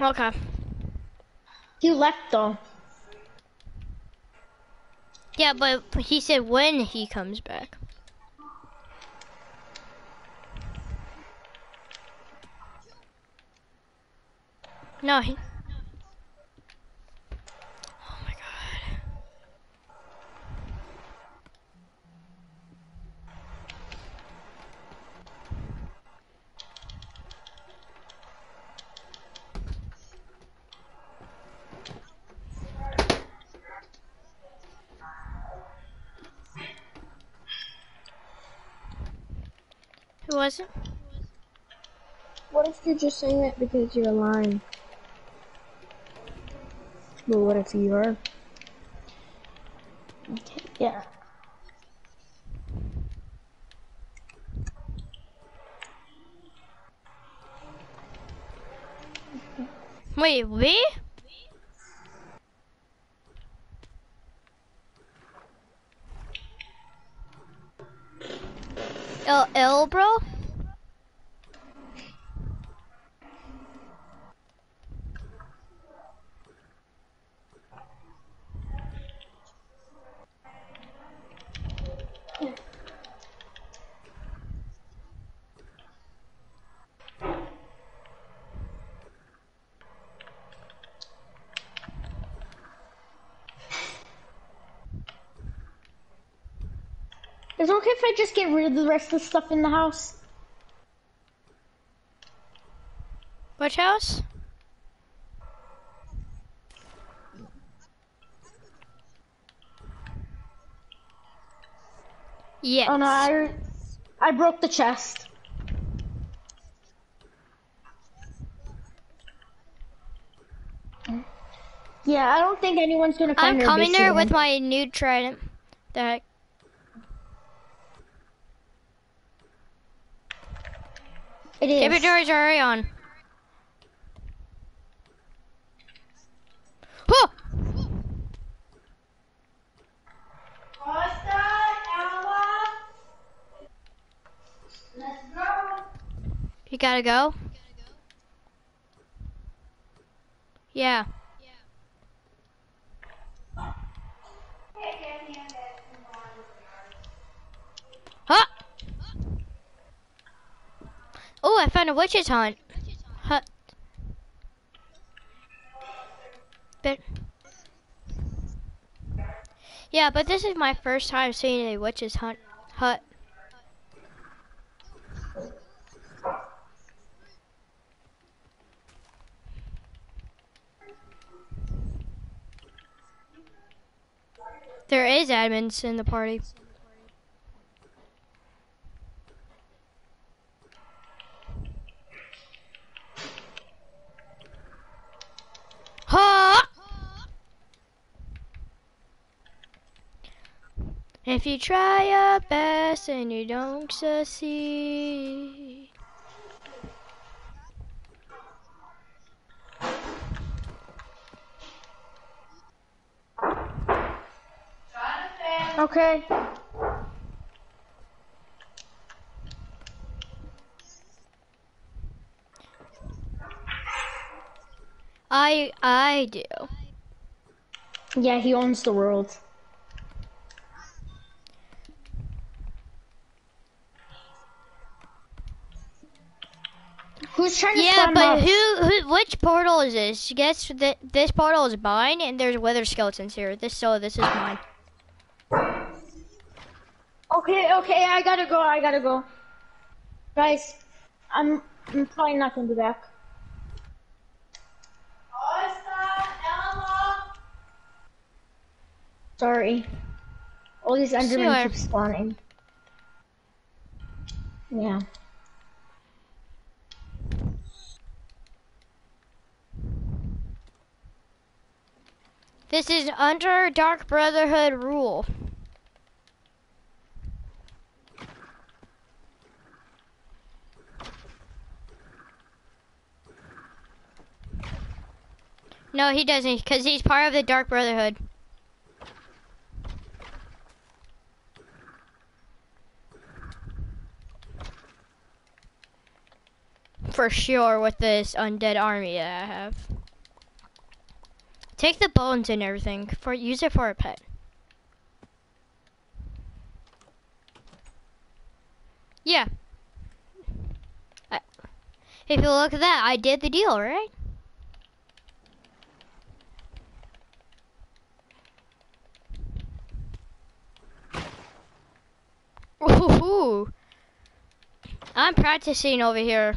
Okay. He left though. Yeah, but he said when he comes back. No, he. Was it? What if you're just saying that because you're lying? But what if you are? Okay, yeah. Wait, we? L, L, bro? It okay if I just get rid of the rest of the stuff in the house? Which house? Yes. Oh no, I, I broke the chest. Yeah, I don't think anyone's gonna come I'm coming there with my new trident. The It is. Inventory's already on. Huh! You gotta go? Yeah. Huh! Oh, I found a witch's hunt. Hut. Yeah, but this is my first time seeing a witch's hunt hut. There is admins in the party. If you try your best and you don't succeed. Okay. I I do. Yeah, he owns the world. Who's trying to Yeah, but who, who which portal is this? Guess that this portal is mine and there's wither skeletons here. This so this is mine. Okay, okay, I gotta go, I gotta go. Guys, I'm, I'm probably not gonna be back. Sorry. All these Endermen Sure. keep spawning. Yeah. This is under Dark Brotherhood rule. No, he doesn't, because he's part of the Dark Brotherhood. For sure, with this undead army that I have. Take the bones and everything. For use it for a pet. Yeah. If you look at that, I did the deal, right? Ooh. I'm practicing over here.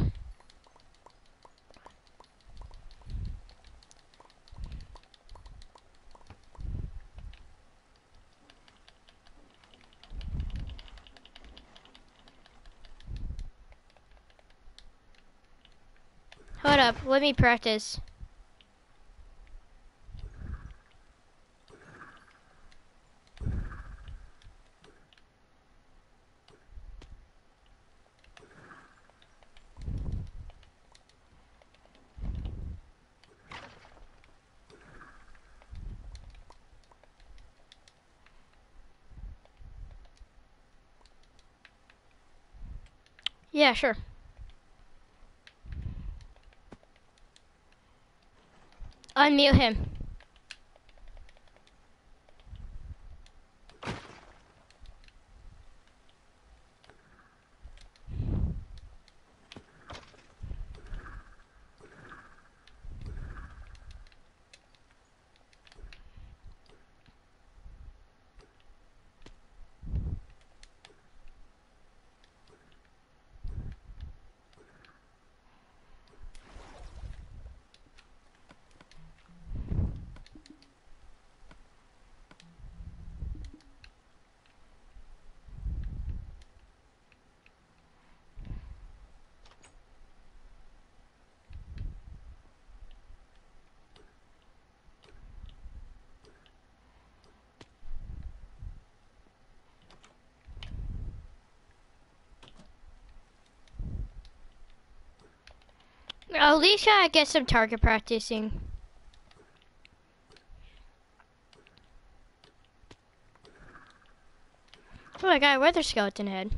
Up, let me practice. Yeah, sure. Unmute him. At least I get some target practicing. Oh, I got a wither skeleton head.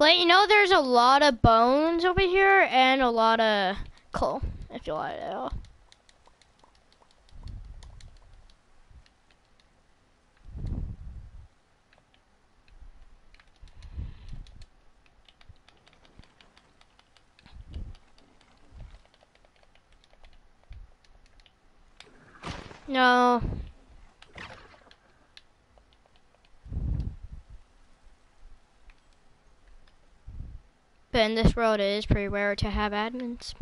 Like, you know, there's a lot of bones over here and a lot of coal, if you want it all. No. But in this world, it is pretty rare to have admins.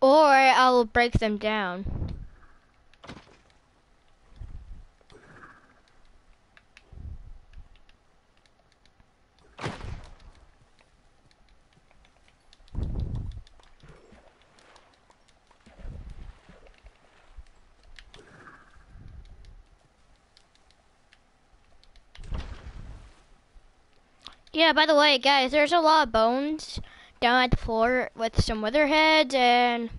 Or I'll break them down. Yeah, by the way, guys, there's a lot of bones down at the floor with some witherheads and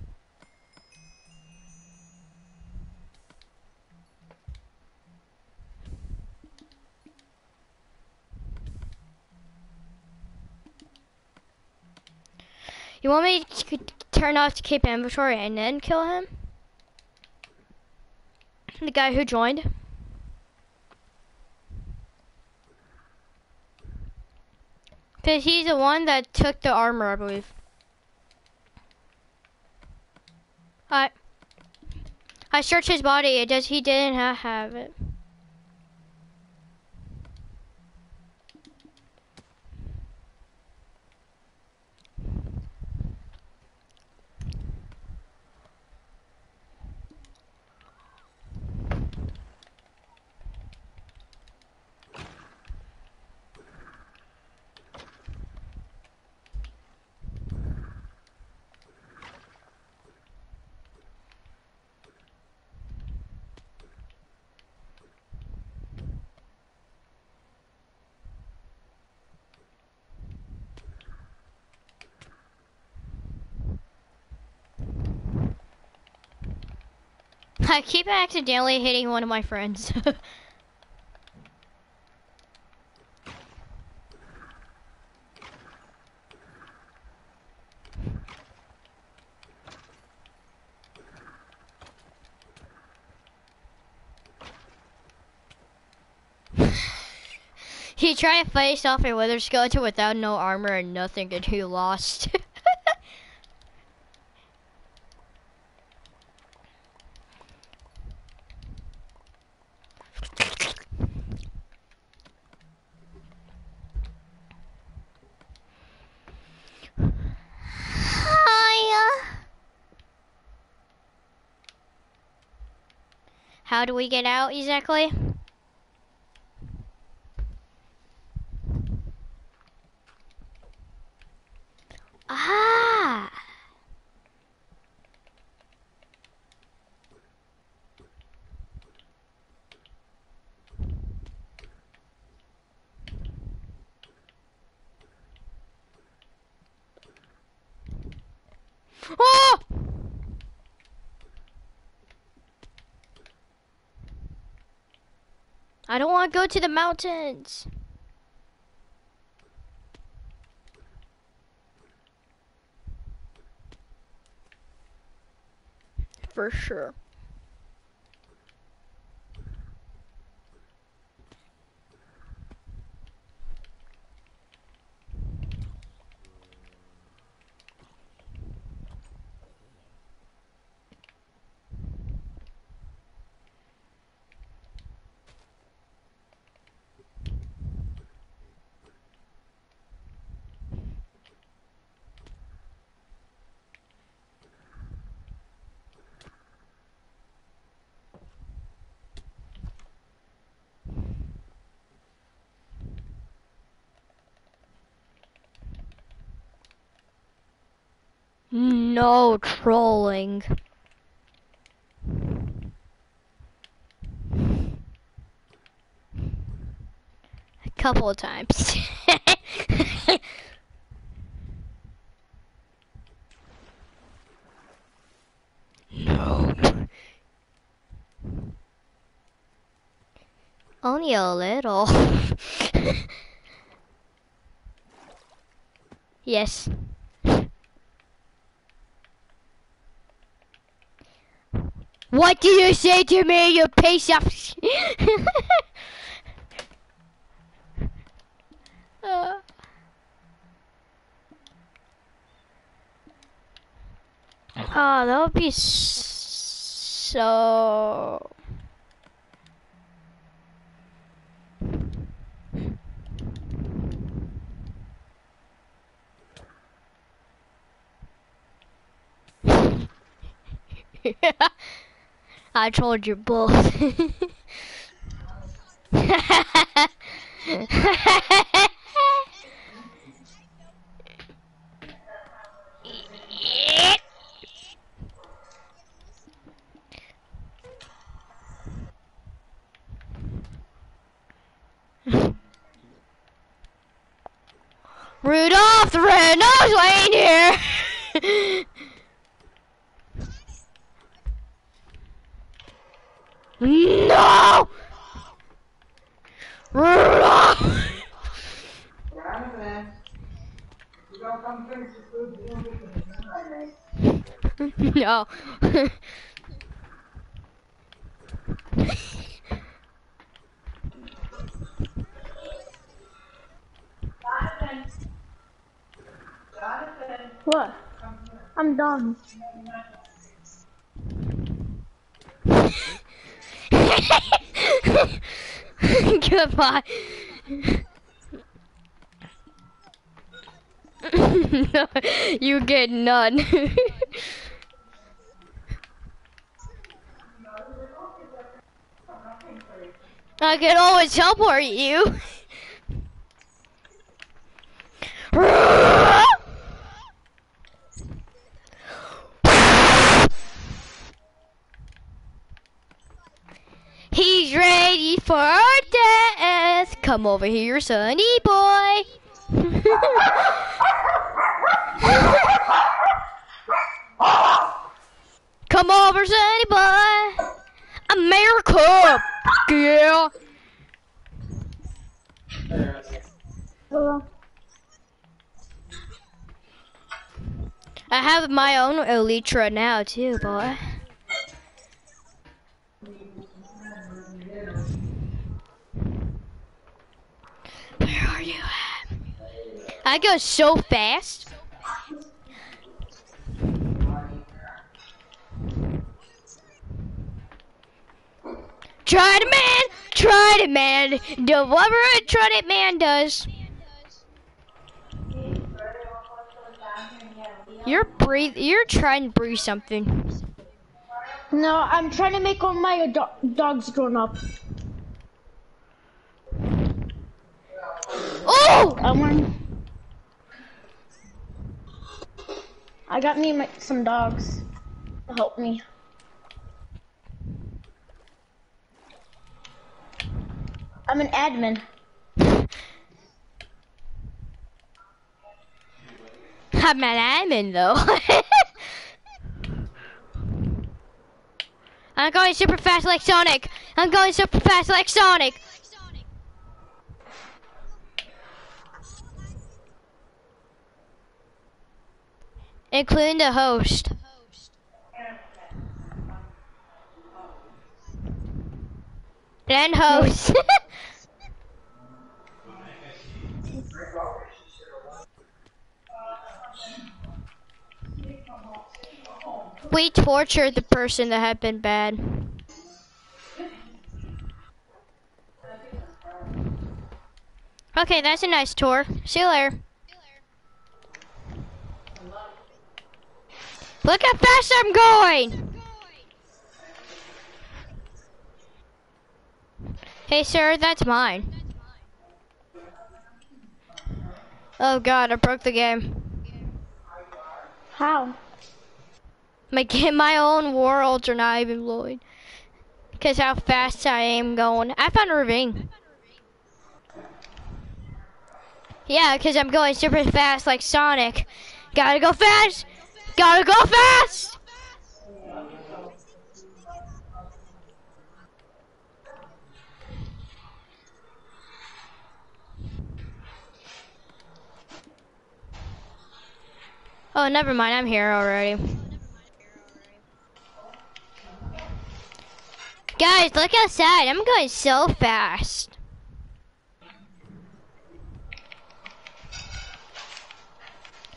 You want me to turn off to keep inventory and then kill him? The guy who joined? Cause he's the one that took the armor, I believe. I I searched his body. It. He didn't ha have it. I keep accidentally hitting one of my friends. he tried to face off a wither skeleton without no armor and nothing and he lost. How do we get out exactly? Ah! Oh! I don't want to go to the mountains. For sure. No trolling. A couple of times. no. Only a little. yes. What did you say to me, you piece of sh- Uh. Oh, that would be so... I told you both. Rudolph the red-nosed! No! Rudolph! No. What? I'm done. Goodbye. no, you get none. I can always teleport you. He's ready for death. Come over here, sonny boy. Come over, sonny boy. America. Yeah. Hello. I have my own Elytra now too, boy. Where are you at? I go so fast. Try it, man. Try it, man. Do whatever a try it, man does. You're breathe. You're trying to breathe something. No, I'm trying to make all my do- dogs grown up. Oh! I want. I got me my, some dogs to help me. I'm an admin. I'm an admin though. I'm going super fast like Sonic. I'm going super fast like Sonic. Including the host. And host. we tortured the person that had been bad. Okay, that's a nice tour. See you later. Look how fast I'm going! Hey, sir, that's mine. Oh god, I broke the game. How? My game, my own worlds are not even loading. Because how fast I am going. I found a ravine. Yeah, because I'm going super fast like Sonic. Gotta go fast! Gotta go fast! Oh, never mind. I'm here already. Guys, look outside. I'm going so fast.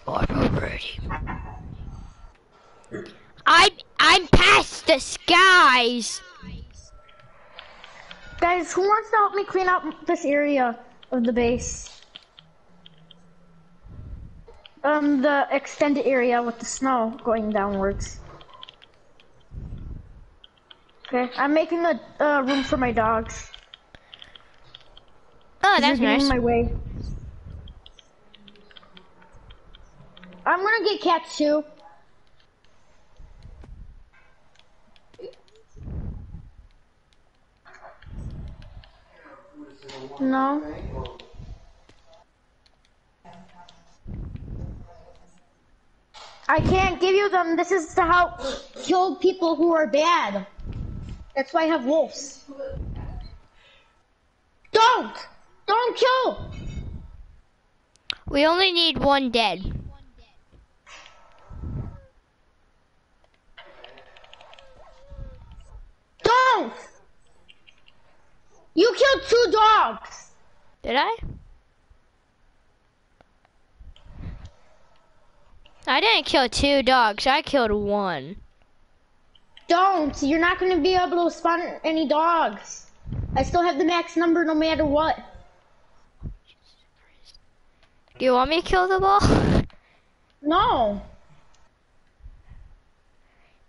I'm ready. I'm I'm past the skies. Guys, who wants to help me clean up this area of the base? Um, the extended area with the snow going downwards. Okay, I'm making a uh, room for my dogs. Oh, that's nice. in my way. I'm gonna get cats too. No. I can't give you them. This is to help kill people who are bad. That's why I have wolves. Don't! Don't kill! We only need one dead. Don't! You killed two dogs! Did I? I didn't kill two dogs. I killed one. Don't! You're not gonna be able to spawn any dogs. I still have the max number no matter what. Do you want me to kill the ball? No.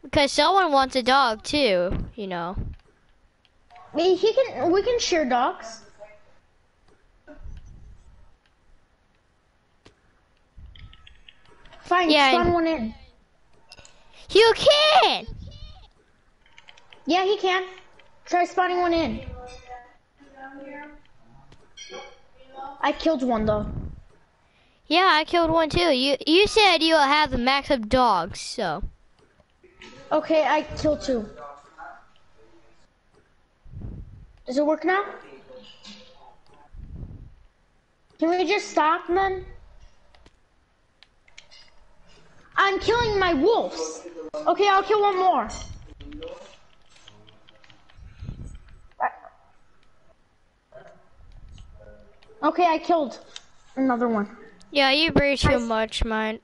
because someone wants a dog too, you know. He can. We can share dogs. Fine, Yeah, spawn one in. You can! Yeah, he can. Try spawning one in. I killed one though. Yeah, I killed one too. You you said you'll have the max of dogs, so. Okay, I killed two. Does it work now? Can we just stop then? I'm killing my wolves. Okay, I'll kill one more. Okay, I killed another one. Yeah, you breed too much, man.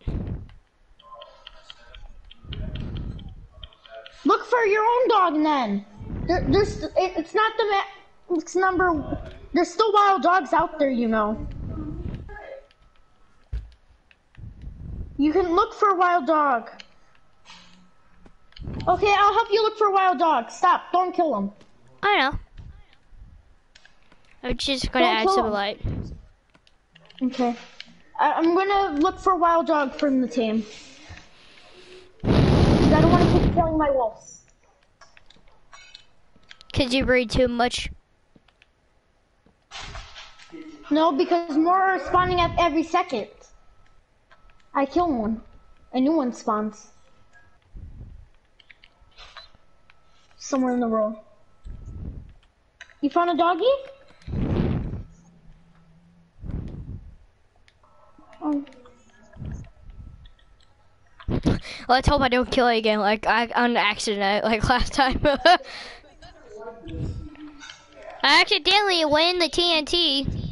Look for your own dog then. There, there's, it, it's not the max number. There's still wild dogs out there, you know. You can look for a wild dog. Okay, I'll help you look for a wild dog. Stop, don't kill him. I know. I'm just gonna Don't add some him. light. Okay. I, I'm gonna look for a wild dog from the team. I don't want to keep killing my wolves. Cause you breed too much. No, because more are spawning up every second. I kill one. A new one spawns. Somewhere in the road. You found a doggy? Oh. Let's hope I don't kill it again, like I on accident, like last time. I accidentally win the TNT.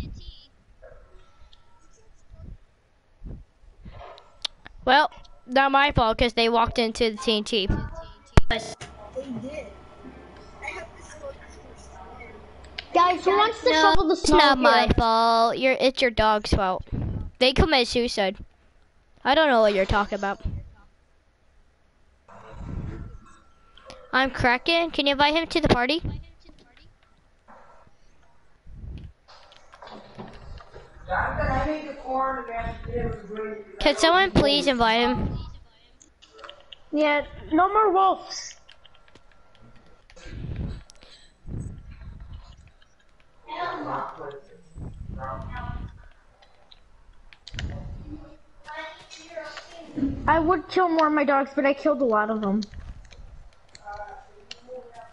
Well, not my fault because they walked into the TNT. Guys, who wants to No, shovel the snow? it's not my fault. You're, it's your dog's fault. They committed suicide. I don't know what you're talking about. I'm Kraken. Can you invite him to the party? Can someone please invite him? Yeah, no more wolves. I would kill more of my dogs, but I killed a lot of them.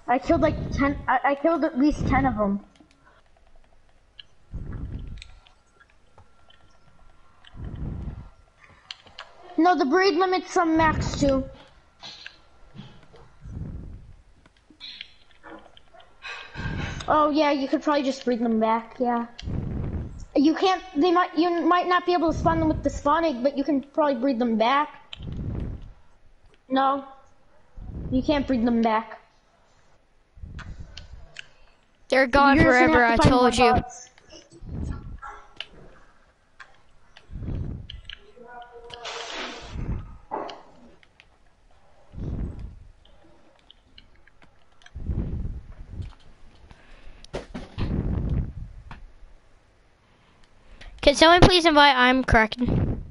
I killed like ten. I, I killed at least ten of them. No, the breed limit's some max too. Oh yeah, you could probably just breed them back. Yeah. You can't. They might. You might not be able to spawn them with the spawn egg, but you can probably breed them back. No. You can't breed them back. They're gone You're forever, I have to find more told you. dogs. Can someone please invite I'm Kraken?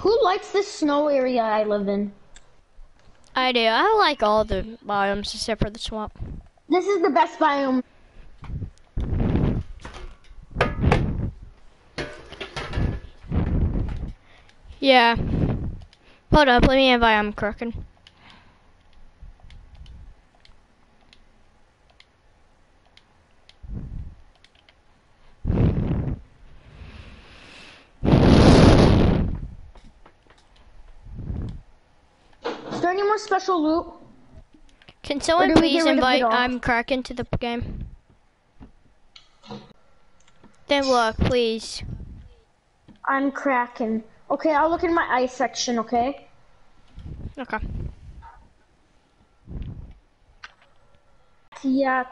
Who likes this snow area I live in? I do. I like all the biomes except for the swamp. This is the best biome. Yeah. Hold up, let me invite I'm Kraken. There any more special loot? Can someone please get rid of it invite? I'm um, Kraken to the game? Then look, please. I'm cracking. Okay, I'll look in my ice section, okay? Okay. Yuck.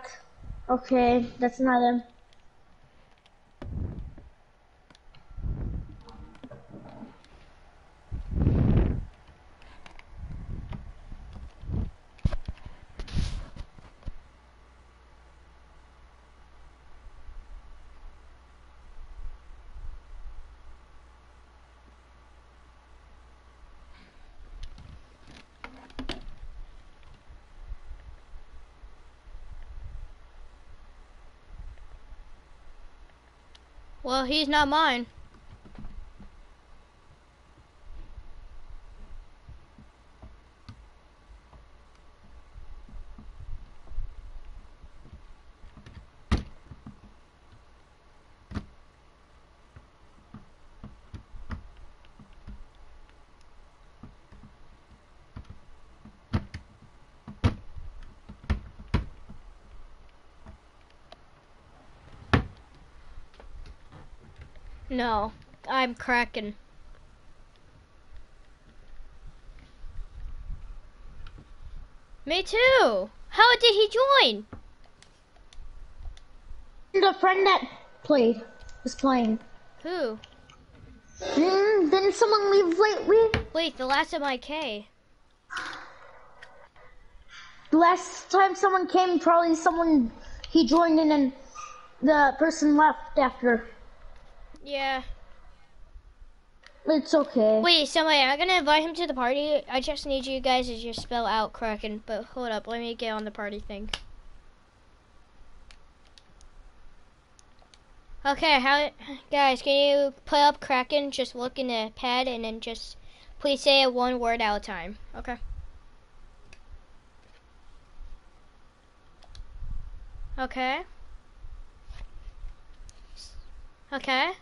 Okay, that's not him. Well, he's not mine. No, I'm cracking. Me too. How did he join? The friend that played was playing. Who? Mm, didn't someone leave lately? Wait, the last of my K. The last time someone came, probably someone he joined in and the person left after. Yeah. It's okay. Wait, so wait, I'm gonna invite him to the party. I just need you guys to just spell out Kraken. But hold up, let me get on the party thing. Okay, how guys, can you put up Kraken? Just look in the pad and then just please say it one word at a time. Okay. Okay. Okay.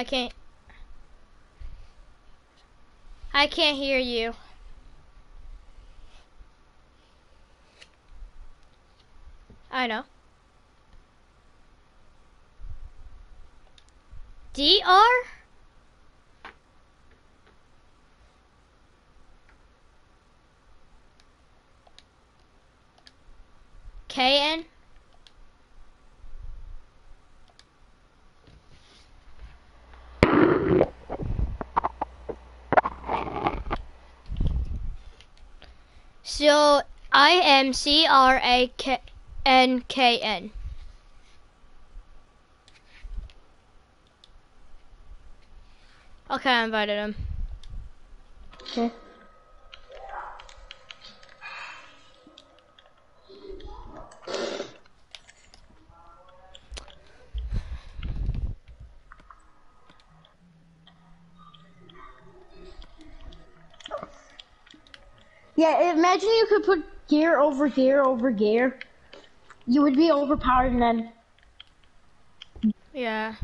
I can't. I can't hear you. I know. DR? KN? So I am C R A K N K N. Okay, I invited him. Okay. Yeah, imagine you could put gear over gear over gear. You would be overpowered and then Yeah.